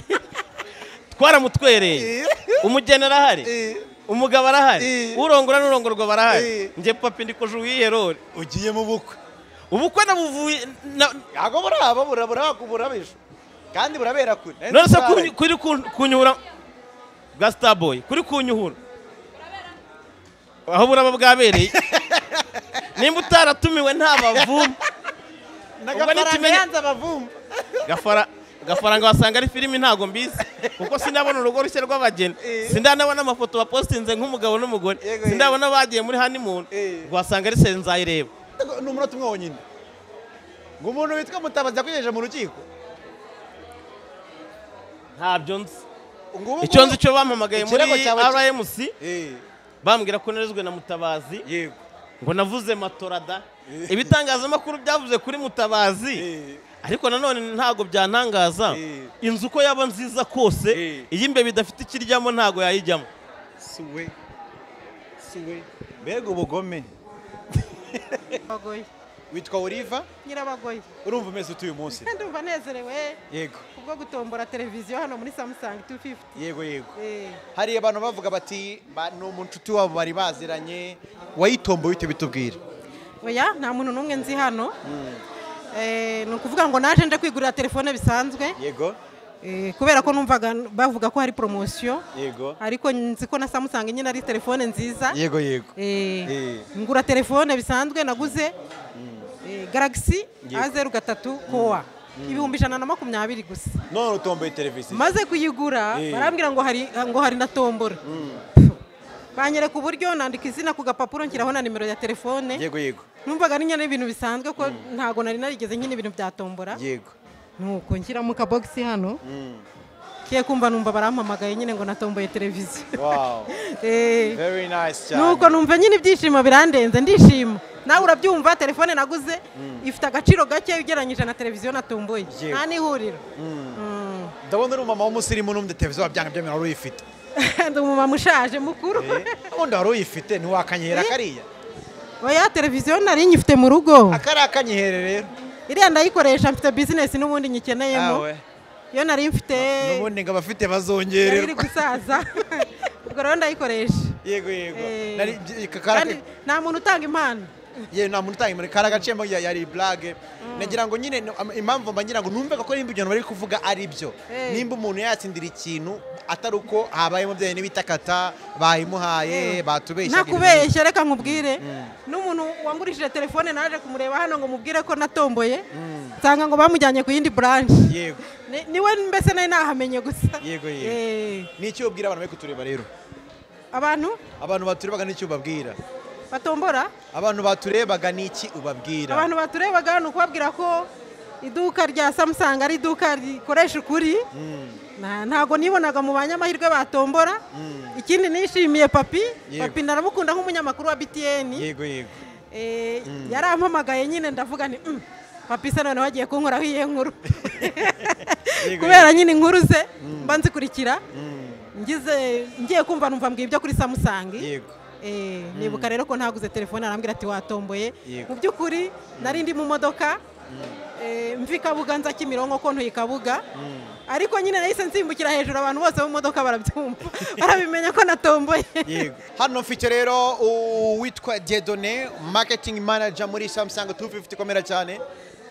Speaker 3: twaramutwereye umugeni arahari
Speaker 1: Eh,
Speaker 3: umugabo arahari
Speaker 1: Eh.
Speaker 3: urongora n'urongorwa barahari
Speaker 1: Eh.
Speaker 3: njye papi ndi kuje uwiyerore
Speaker 1: ugiye mu bukwe
Speaker 3: ubukwe nabuvuye na-
Speaker 1: ntabwo buraba burabura burabisha kandi burabera kure
Speaker 3: none se kunyura bwa sitaboye kuri kunyuhura. Aho buraba bwabereye. Nimba utaratumiwe nta gafara gafaranga wasanga ari filimi ntabwo mbizi. Kuko sindabona urugo rushya rw'abageni.
Speaker 1: Eh.
Speaker 3: sindanabona amafoto bapositinze nk'umugabo n'umugore. Sindabona bagiye muri honeymoon.
Speaker 1: Eh.
Speaker 3: wasanga ari seri nzayireba.
Speaker 1: Ni umunota umwe wonyine ngo umuntu witwa mutabazi yakwigejeje mu rukiko?
Speaker 3: Ntabyo nzi. Icyo nzi cyo bampamagaye muri rmc
Speaker 1: Eh,
Speaker 3: bambwira ko nerezwe na mutabazi. Ngo navuze matorada. Ibitangazamakuru byavuze kuri mutabazi.
Speaker 1: Eh,
Speaker 3: ariko nanone ntabwo byantangaza
Speaker 1: Eh.
Speaker 3: inzu uko yaba nziza kose
Speaker 1: Eh.
Speaker 3: iyo imbeba idafite ikiryamo ntabwo yayijyamo.
Speaker 1: Suwe. Suwe. Mbega ubugome. Witwa oliva
Speaker 4: nyirabagoye
Speaker 1: urumva umeze utuye umunsi. (laughs)
Speaker 4: Ndumva nezerewe.
Speaker 1: Yego.
Speaker 4: Kubwo gutombora televiziyo hano muri samsung 250
Speaker 1: yego yego.
Speaker 4: Eh,
Speaker 1: hari abantu bavuga bati ba- ni umushuti wabo bari baziranye. Wayitomboye uhite bitubwira
Speaker 4: oya nta muntu n'umwe nzi hano. Eh, ni ukuvuga ngo naje nje kwigurira telefone bisanzwe.
Speaker 1: Yego.
Speaker 4: Eh, kubera ko numvaga bavuga ko hari poromosiyo
Speaker 1: yego.
Speaker 4: Ariko nzi ko na samsung nyine ari telefone nziza.
Speaker 1: Yego yego.
Speaker 4: Ngura telefone bisanzwe naguze.
Speaker 1: Yego.
Speaker 4: a zeru gatatu kowa. Ibihumbi ijana na makumyabiri gusa.
Speaker 1: None utomboye televiziyo
Speaker 4: maze kuyigura
Speaker 1: Eh.
Speaker 4: barambwira ngo hari ngo hari na tombora. Banyereka uburyo nandika izina ku gapapuro nshyiraho na nimero ya telefone.
Speaker 1: Yego yego.
Speaker 4: Numvaga nyine ibintu bisanzwe ko ntabwo nari narigeze nyine ibintu bya tombora.
Speaker 1: Yego.
Speaker 4: Nuko nshyira mu kabogisi hano. Kiye kumva numva barampamagaye nyine ngo natomboye televiziyo.
Speaker 1: Wow. (laughs)
Speaker 4: Eh,
Speaker 1: very nice cyane
Speaker 4: nuko numva nyine ibyishimo birandenze ndishima. Nawe urabyumva telefone naguze ifite agaciro gake ugereranyije na televiziyo natomboye. Nta n'ihuriro. Mm.
Speaker 1: ndabona uri umumama w'umusirimu n'undi televiziyo wabyanga byemera wari uyifite. (laughs)
Speaker 4: Ndi umumama ushaje mukuru.
Speaker 1: Ubundi wari uyifite ntiwakanyihera
Speaker 4: Eh.
Speaker 1: kariya.
Speaker 4: Oya televiziyo nari nyifite mu rugo.
Speaker 1: Akari akanyihere rero.
Speaker 4: Iriya ndayikoresha mfite bizinesi n'ubundi nyikeneyemo. Iyo nari mfite
Speaker 1: n'ubundi ngo abafite
Speaker 4: yari iri
Speaker 1: bazongererwa
Speaker 4: gusaza. (laughs) Ubwo rero ndayikoresha.
Speaker 1: Yego yego.
Speaker 4: Eh, nta muntu utanga impano.
Speaker 1: Ye nta muntu utanga kari agacemo ya- yari blage. Nagira ngo nyine impamvu mba ngira ngo numve ko nimba ibyo bari kuvuga ari byo.
Speaker 4: Eh.
Speaker 1: nimba umuntu yatsindira ikintu atari uko habayemo byaye n'ibitakata bayimuhaye batubeshya
Speaker 4: ntakubeshya reka nkubwire. N'umuntu wangurishije telefone naje kumureba hano ngo mubwire ko natomboye nsanga ngo bamujyanye ku yindi buranshi
Speaker 1: yego.
Speaker 4: Ni- ni we mbese nari nahamenye gusa.
Speaker 1: Yego, yego.
Speaker 4: Eh,
Speaker 1: n'icyo ubwira abantu bari kutureba rero?
Speaker 4: Abantu?
Speaker 1: Abantu baturebaga n'icyo ubabwira.
Speaker 4: Batombora?
Speaker 1: Abantu baturebaga n'iki ubabwira?
Speaker 4: Abantu baturebaga ni ukubabwira ko iduka rya samusanga ari iduka rikoresha ukuri. Ntago nibonaga mu banyamahirwe batombora. Ikindi nishimiye papi. Papi ndaramukunda nk'umunyamakuru wa btn
Speaker 1: yego yego.
Speaker 4: Eh, yarampamagaye nyine ndavuga ni "Mm, papi se noneho agiye kunkoraho iyihe nkuru. (laughs) Kubera nyine inkuru ze mba nzikurikira. Ngize ngiye kumva numva mbwiye ibyo kuri samusangi
Speaker 1: yego.
Speaker 4: Eh, nibuka rero ko ntaguze telefone arambwira ati watomboye mu by'ukuri nari ndi mu modoka. Eh, mva i kabuga nza kimironko ko ntuye i kabuga. Ariko nyine nahise nsimbukira hejuru abantu bose mu modoka barabyumva. (laughs) Barabimenya ko natomboye.
Speaker 1: Yego. Hano mfite rero uwitwa Diedone marketing manager muri Samsung 250 komera cyane.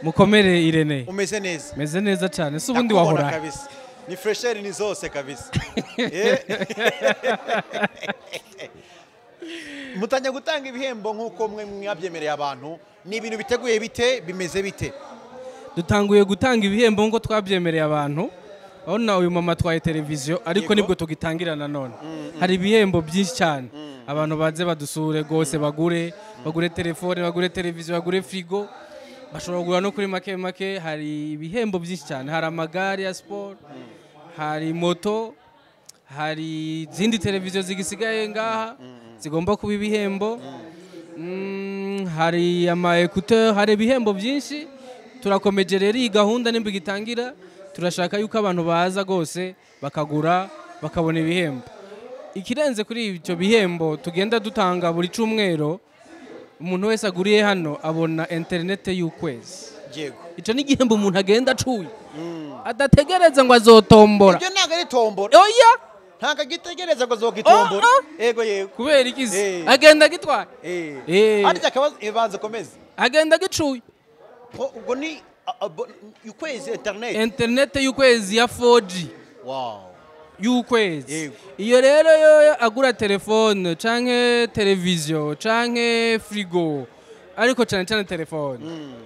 Speaker 5: Mukomere irene.
Speaker 1: Umeze neza.
Speaker 5: Meze neza cyane. Si ubundi wahora.
Speaker 1: ni fresheri ni zose kabisa. (laughs) Eh. (laughs) mutangiye gutanga ibihembo nk'uko mwe mwabyemereye abantu. Ni ibintu biteguye bite? Bimeze bite?
Speaker 5: Dutanguye gutanga ibihembo nk'uko twabyemereye abantu. Urabona uyu mama atwaye televiziyo ariko
Speaker 1: ni
Speaker 5: bwo tugitangira nanone. Hari ibihembo byinshi cyane. Abantu baze badusure rwose bagure bagure telefone bagure televiziyo bagure firigo bashobora kugura no kuri make make. Hari ibihembo byinshi cyane. Hari amagare ya siporo hari moto hari izindi televiziyo zigisigaye ngaha zigomba kuba ibihembo. Mm, hari ama ekuteri hari ibihembo byinshi. Turakomeje rero iyi gahunda nimba igitangira turashaka yuko abantu baza rwose bakagura bakabona ibihembo. Ikirenze kuri ibyo bihembo tugenda dutanga buri cyumweru umuntu wese aguriye hano abona interinete y'ukwezi. Icyo ni igihembo umuntu agenda acuye adategereza ngo azotombora.
Speaker 1: Ibyo ntabwo ari tombora.
Speaker 5: Oya!
Speaker 1: Ntabwo agitegereza ngo zogitombora
Speaker 5: Oh,
Speaker 1: yego yego.
Speaker 5: Kubera ikizi
Speaker 1: Eh.
Speaker 5: agenda agitwaye?
Speaker 1: Eh.
Speaker 5: Eh.
Speaker 1: harya akabazo ibanza komeza
Speaker 5: agenda agicuye
Speaker 1: ubwo ni ukwezi internet.
Speaker 5: Interinete y'ukwezi ya 4G
Speaker 1: wow.
Speaker 5: Y'ukwezi iyo rero yo agura telefone canke televiziyo canke firigo ariko cyane cyane telefone.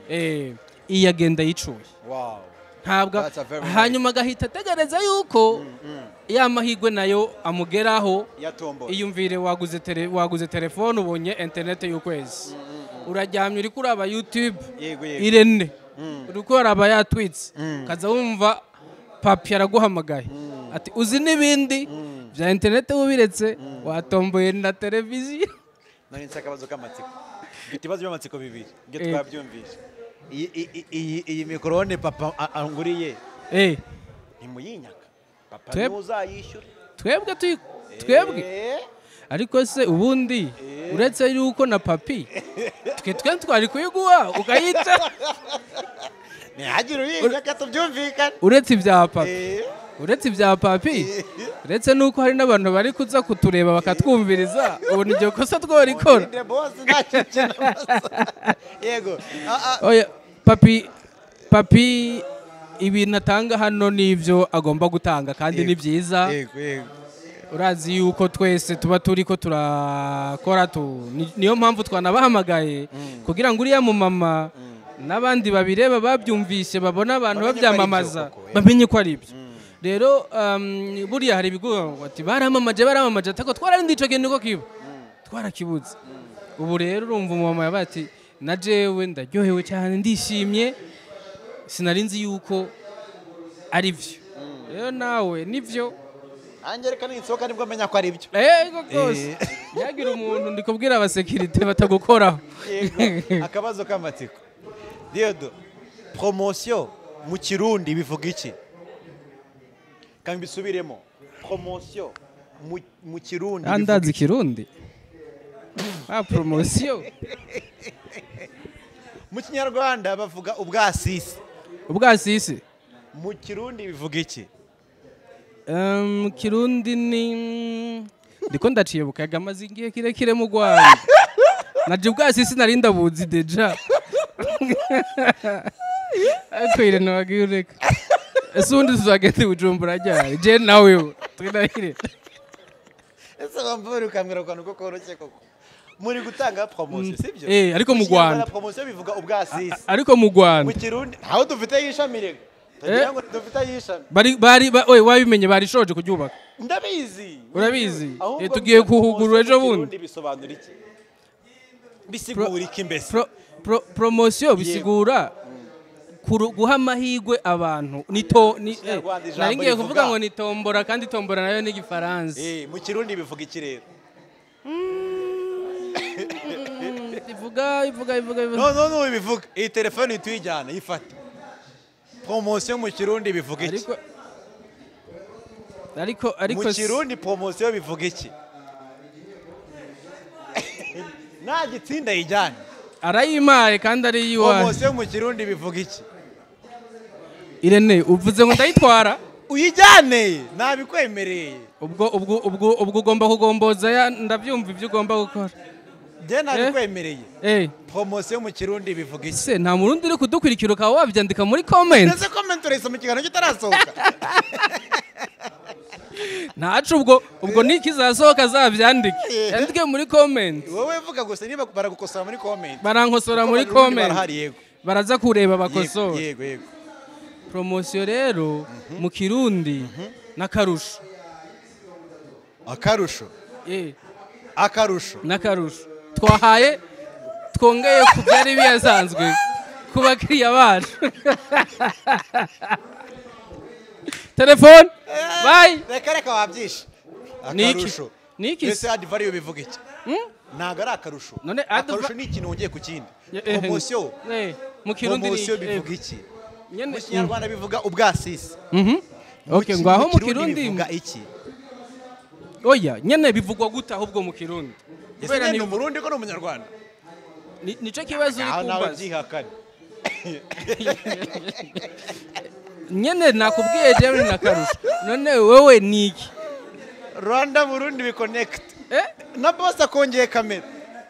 Speaker 5: Eh iyi agenda yicuye.
Speaker 1: Wow.
Speaker 5: Ntabwo hanyuma agahita ategereza yuko ya mahirwe na
Speaker 1: yo amugeraho
Speaker 5: iyumvire waguze tele, waguze telefone ubonye interinete y'ukwezi uraryamye uri kuraba youtube.
Speaker 1: Yego yego.
Speaker 5: Irene. Uri kuraba yatwitse ukaza wumva papi araguhamagaye ati uzi n'ibindi? Bya interinete wubiretse watomboye na televiziyo. (laughs)
Speaker 1: Nari nzi akabazo k'amatsiko. Mfite ibibazo by'amatsiko bibiri. Ibyo twabyumvise. Iyi mikorone papa anguriye.
Speaker 5: Eh,
Speaker 1: ntimuyinyaka. Papa
Speaker 5: Tweb-
Speaker 1: ni we uzayishyura
Speaker 5: twebwe twebwe.
Speaker 1: Eh,
Speaker 5: ariko se ubundi uretse yuko na papi twe twe twari kuyiguha ukayica (laughs)
Speaker 1: ntihagire uyinyaka tubyumvikane.
Speaker 5: Uretse ibya papi.
Speaker 1: Eh,
Speaker 5: uretse ibya papi uretse nuko hari n'abantu bari kuza kutureba bakatwumviriza ubu ni iryo kosa tworikora (laughs)
Speaker 1: Ah, ah,
Speaker 5: papi papi ibintu atanga hano n'ibyo agomba gutanga kandi ni byiza. Urazi yuko twese tuba turi ko turakora tu. Ni- niyo mpamvu twanabahamagaye kugira ngo uriya mumama n'abandi babireba babyumvise babona abantu
Speaker 1: Bamenye ko ari
Speaker 5: babyamamaza.
Speaker 1: koko, eh.
Speaker 5: bamenye ko ari ibyo. Rero um, buriya hari ibigo bati baramamaje baramamaje. Atako twararindi ico kintu ko kiba? Twarakibuze ubu rero urumva umumama yabaye ati na jewe ndaryohewe cyane ndishimye. Sinari nzi yuko ari byo rero nawe nivyo
Speaker 1: nanjye reka ninsohoka nibwo menya ko ari byo
Speaker 5: yego rwose.
Speaker 1: Eh. (laughs)
Speaker 5: yagira umuntu ndi kubwira abasekirite batagukoraho. (laughs)
Speaker 1: Akabazo k'amatsiko. Diyodo poromosiyo mu kirundi bivuga iki? Kandi bisubiremo poromosiyo mu- kirundi
Speaker 5: andazi
Speaker 1: iki?
Speaker 5: kirundi. Ah poromosiyo
Speaker 1: mu kinyarwanda bavuga ubwasisi.
Speaker 5: Ubwasisi.
Speaker 1: Mu kirundi bivuga iki
Speaker 5: kirundi ni ndiko ndaciye bukaga amaze igihe kirekire mu rwanda. Naje ubwasisi sinari ndabuzi deja ariko irene wagiye ureka. Ese ubundi tuzagenda ibujumbura bujumbura ryari? Je nawe twinahire
Speaker 1: ese bambura ukambwira akantu ko koroshye koko? Muri gutanga poromosiyo sibyo
Speaker 5: eh, ariko mu Rwanda.
Speaker 1: poromosiyo bivuga ubwasisi
Speaker 5: ariko mu rwanda.
Speaker 1: Mu kirundi ntaho dufite y'ishami y'ishami
Speaker 5: bari bari wabimenye barishoje kuryubaka
Speaker 1: ndabizi.
Speaker 5: Urabizi? Eh, tugiye
Speaker 1: poromosiyo
Speaker 5: ejo bundi.
Speaker 1: Bisobanura iki? Bisigura iki mbese.
Speaker 5: promosiyo bisigura guha amahirwe abantu. Eh, nari ngiye kuvuga ngo ni tombora kandi tombora na yo ni igifaransa.
Speaker 1: Eh, mu kirundi bivuga iki rero?
Speaker 5: Ivuga ivuga ivuga ivuga.
Speaker 1: No no no bivuga. Iyi telefone tuyijyana yifate poromosiyo mu kirundi bivuga iki?
Speaker 5: Ariko ariko ariko
Speaker 1: mu kirundi poromosiyo bivuga iki? (coughs) Nta gitsinda yijyane
Speaker 5: arayimpaye kandi ari iyiwacu
Speaker 1: poromosiyo mu kirundi bivuga iki?
Speaker 5: Irene uvuze ngo ndayitwara.
Speaker 1: Uyijyane! Nabikwemereye
Speaker 5: ubwo ubwo ubwo ubwo ugomba kugomboza ndabyumva ibyo ugomba gukora.
Speaker 1: Njye nabikwemereye
Speaker 5: eh?
Speaker 1: poromosiyo mu kirundi bivuga iki?
Speaker 5: Se nta murundi uri kudukurikira ukaba wabyandika muri comment.
Speaker 1: Ndetse komenti urayisoma ikiganiro kitarasohoka. (laughs)
Speaker 5: Ntacu ubwo ubwo nikizasohoka zabyandike? Yandike muri comment.
Speaker 1: Wowe vuga gusa niba baragukosora muri komenti
Speaker 5: barankosora muri
Speaker 1: yego.
Speaker 5: Baraza kureba bakosora promosiyo rero mu kirundi n'akarusho.
Speaker 1: Akarusho?
Speaker 5: Eh.
Speaker 1: Akarusho.
Speaker 5: N'akarusho. Twahaye twongeye ku byari biyasanzwe ku bakiriya bacu. (laughs) Telefone? Bayi
Speaker 1: reka reka wabyishe. Akarusho.
Speaker 5: Niki?
Speaker 1: ese adi variyo bivuga iki? Ntabwo ari akarusho.
Speaker 5: None
Speaker 1: akarusho ni ikintu wongeye ku kindi.
Speaker 5: Eh, eh,
Speaker 1: poromosiyo
Speaker 5: eh, mu kirundi eh,
Speaker 1: bivuga iki?
Speaker 5: nyine
Speaker 1: mu kinyarwanda bivuga ubwasisi.
Speaker 5: Oke okay ngaho mu kirundi
Speaker 1: bivuga iki?
Speaker 5: Oya nyene bivugwa gute ahubwo mu kirundi kubera
Speaker 1: ni
Speaker 5: ni
Speaker 1: umurundi ko ni umunyarwanda.
Speaker 5: Ni- nico kibazo uri kumbaza.
Speaker 1: byihakane (laughs)
Speaker 5: nyene nakubwiye jewe na karusho none wewe niki
Speaker 1: rwanda burundi bikonekiti
Speaker 5: eh?
Speaker 1: Na bose akongeye kamera.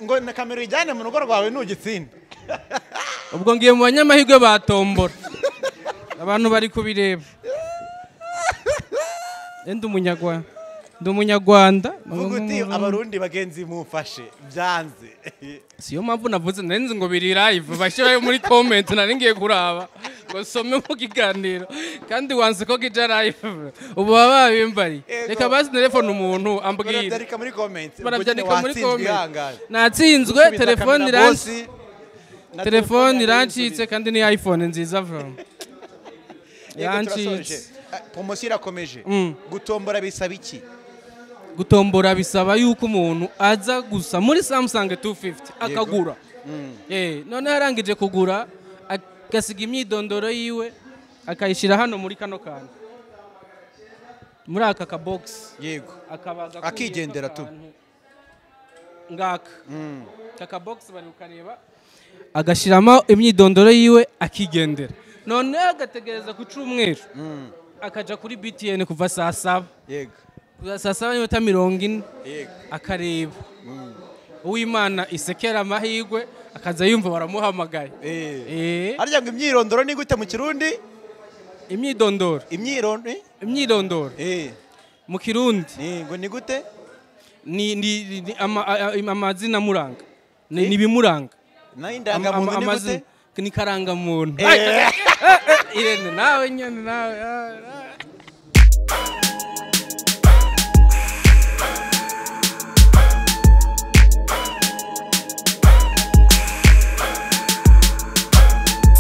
Speaker 1: Ngo na kamera uyijyane mu rugo rwawe ntugitsinda (laughs)
Speaker 5: ubwo ngiye mu banyamahirwe batombora abantu bari kubireba. Ndi umunyarwanda ndi umunyarwanda
Speaker 1: uvuga uti abarundi bagenzi mumfashe byanze. (laughs)
Speaker 5: Siyo mpamvu navuze nari nzi ngo biri live. Bashyirayo muri comment nari ngiye kuraba. Ngo some mu kiganiro. Kandi wanze ko kija live. Ubu baba babimbari reka basi telefone umuntu ambwira
Speaker 1: barabyandika muri komenti
Speaker 5: barabyandika muri comment. natsinzwe telefone
Speaker 1: na
Speaker 5: telefone irancitse kandi ni iphone nziza
Speaker 1: turasoje.
Speaker 5: yancitse
Speaker 1: promosiyo irakomeje.
Speaker 5: Mm.
Speaker 1: gutombora bisaba iki?
Speaker 5: Gutombora bisaba yuko umuntu aza gusa muri samsung 250 akagura. Eh none yarangije kugura agasiga imyidondoro yiwe akayishyira hano muri kano kantu. Muri aka ka box
Speaker 1: yego Akigendera tu.
Speaker 5: ngaka. Aka box bari kukareba. Agashyiramo imyidondoro yiwe akigendera. None agategereza ku cyumweru. Akaja kuri btn kuva saa saba.
Speaker 1: Yego.
Speaker 5: Saa saba n'iminota mirongo ine. Akareba. Uwimana isekera amahirwe akaza yumva baramuhamagaye.
Speaker 1: Eh.
Speaker 5: Eh,
Speaker 1: harya ngo imyirondoro ni gute mu kirundi?
Speaker 5: Imyidondoro.
Speaker 1: Imyirondoro eh.
Speaker 5: Mu kirundi.
Speaker 1: Ngo ni gute?
Speaker 5: Ni, amazina amuranga. Ni, ibimuranga ni karangamuntu.
Speaker 1: Eh. (laughs)
Speaker 5: irene nawe nyene nawe. Ah, ah.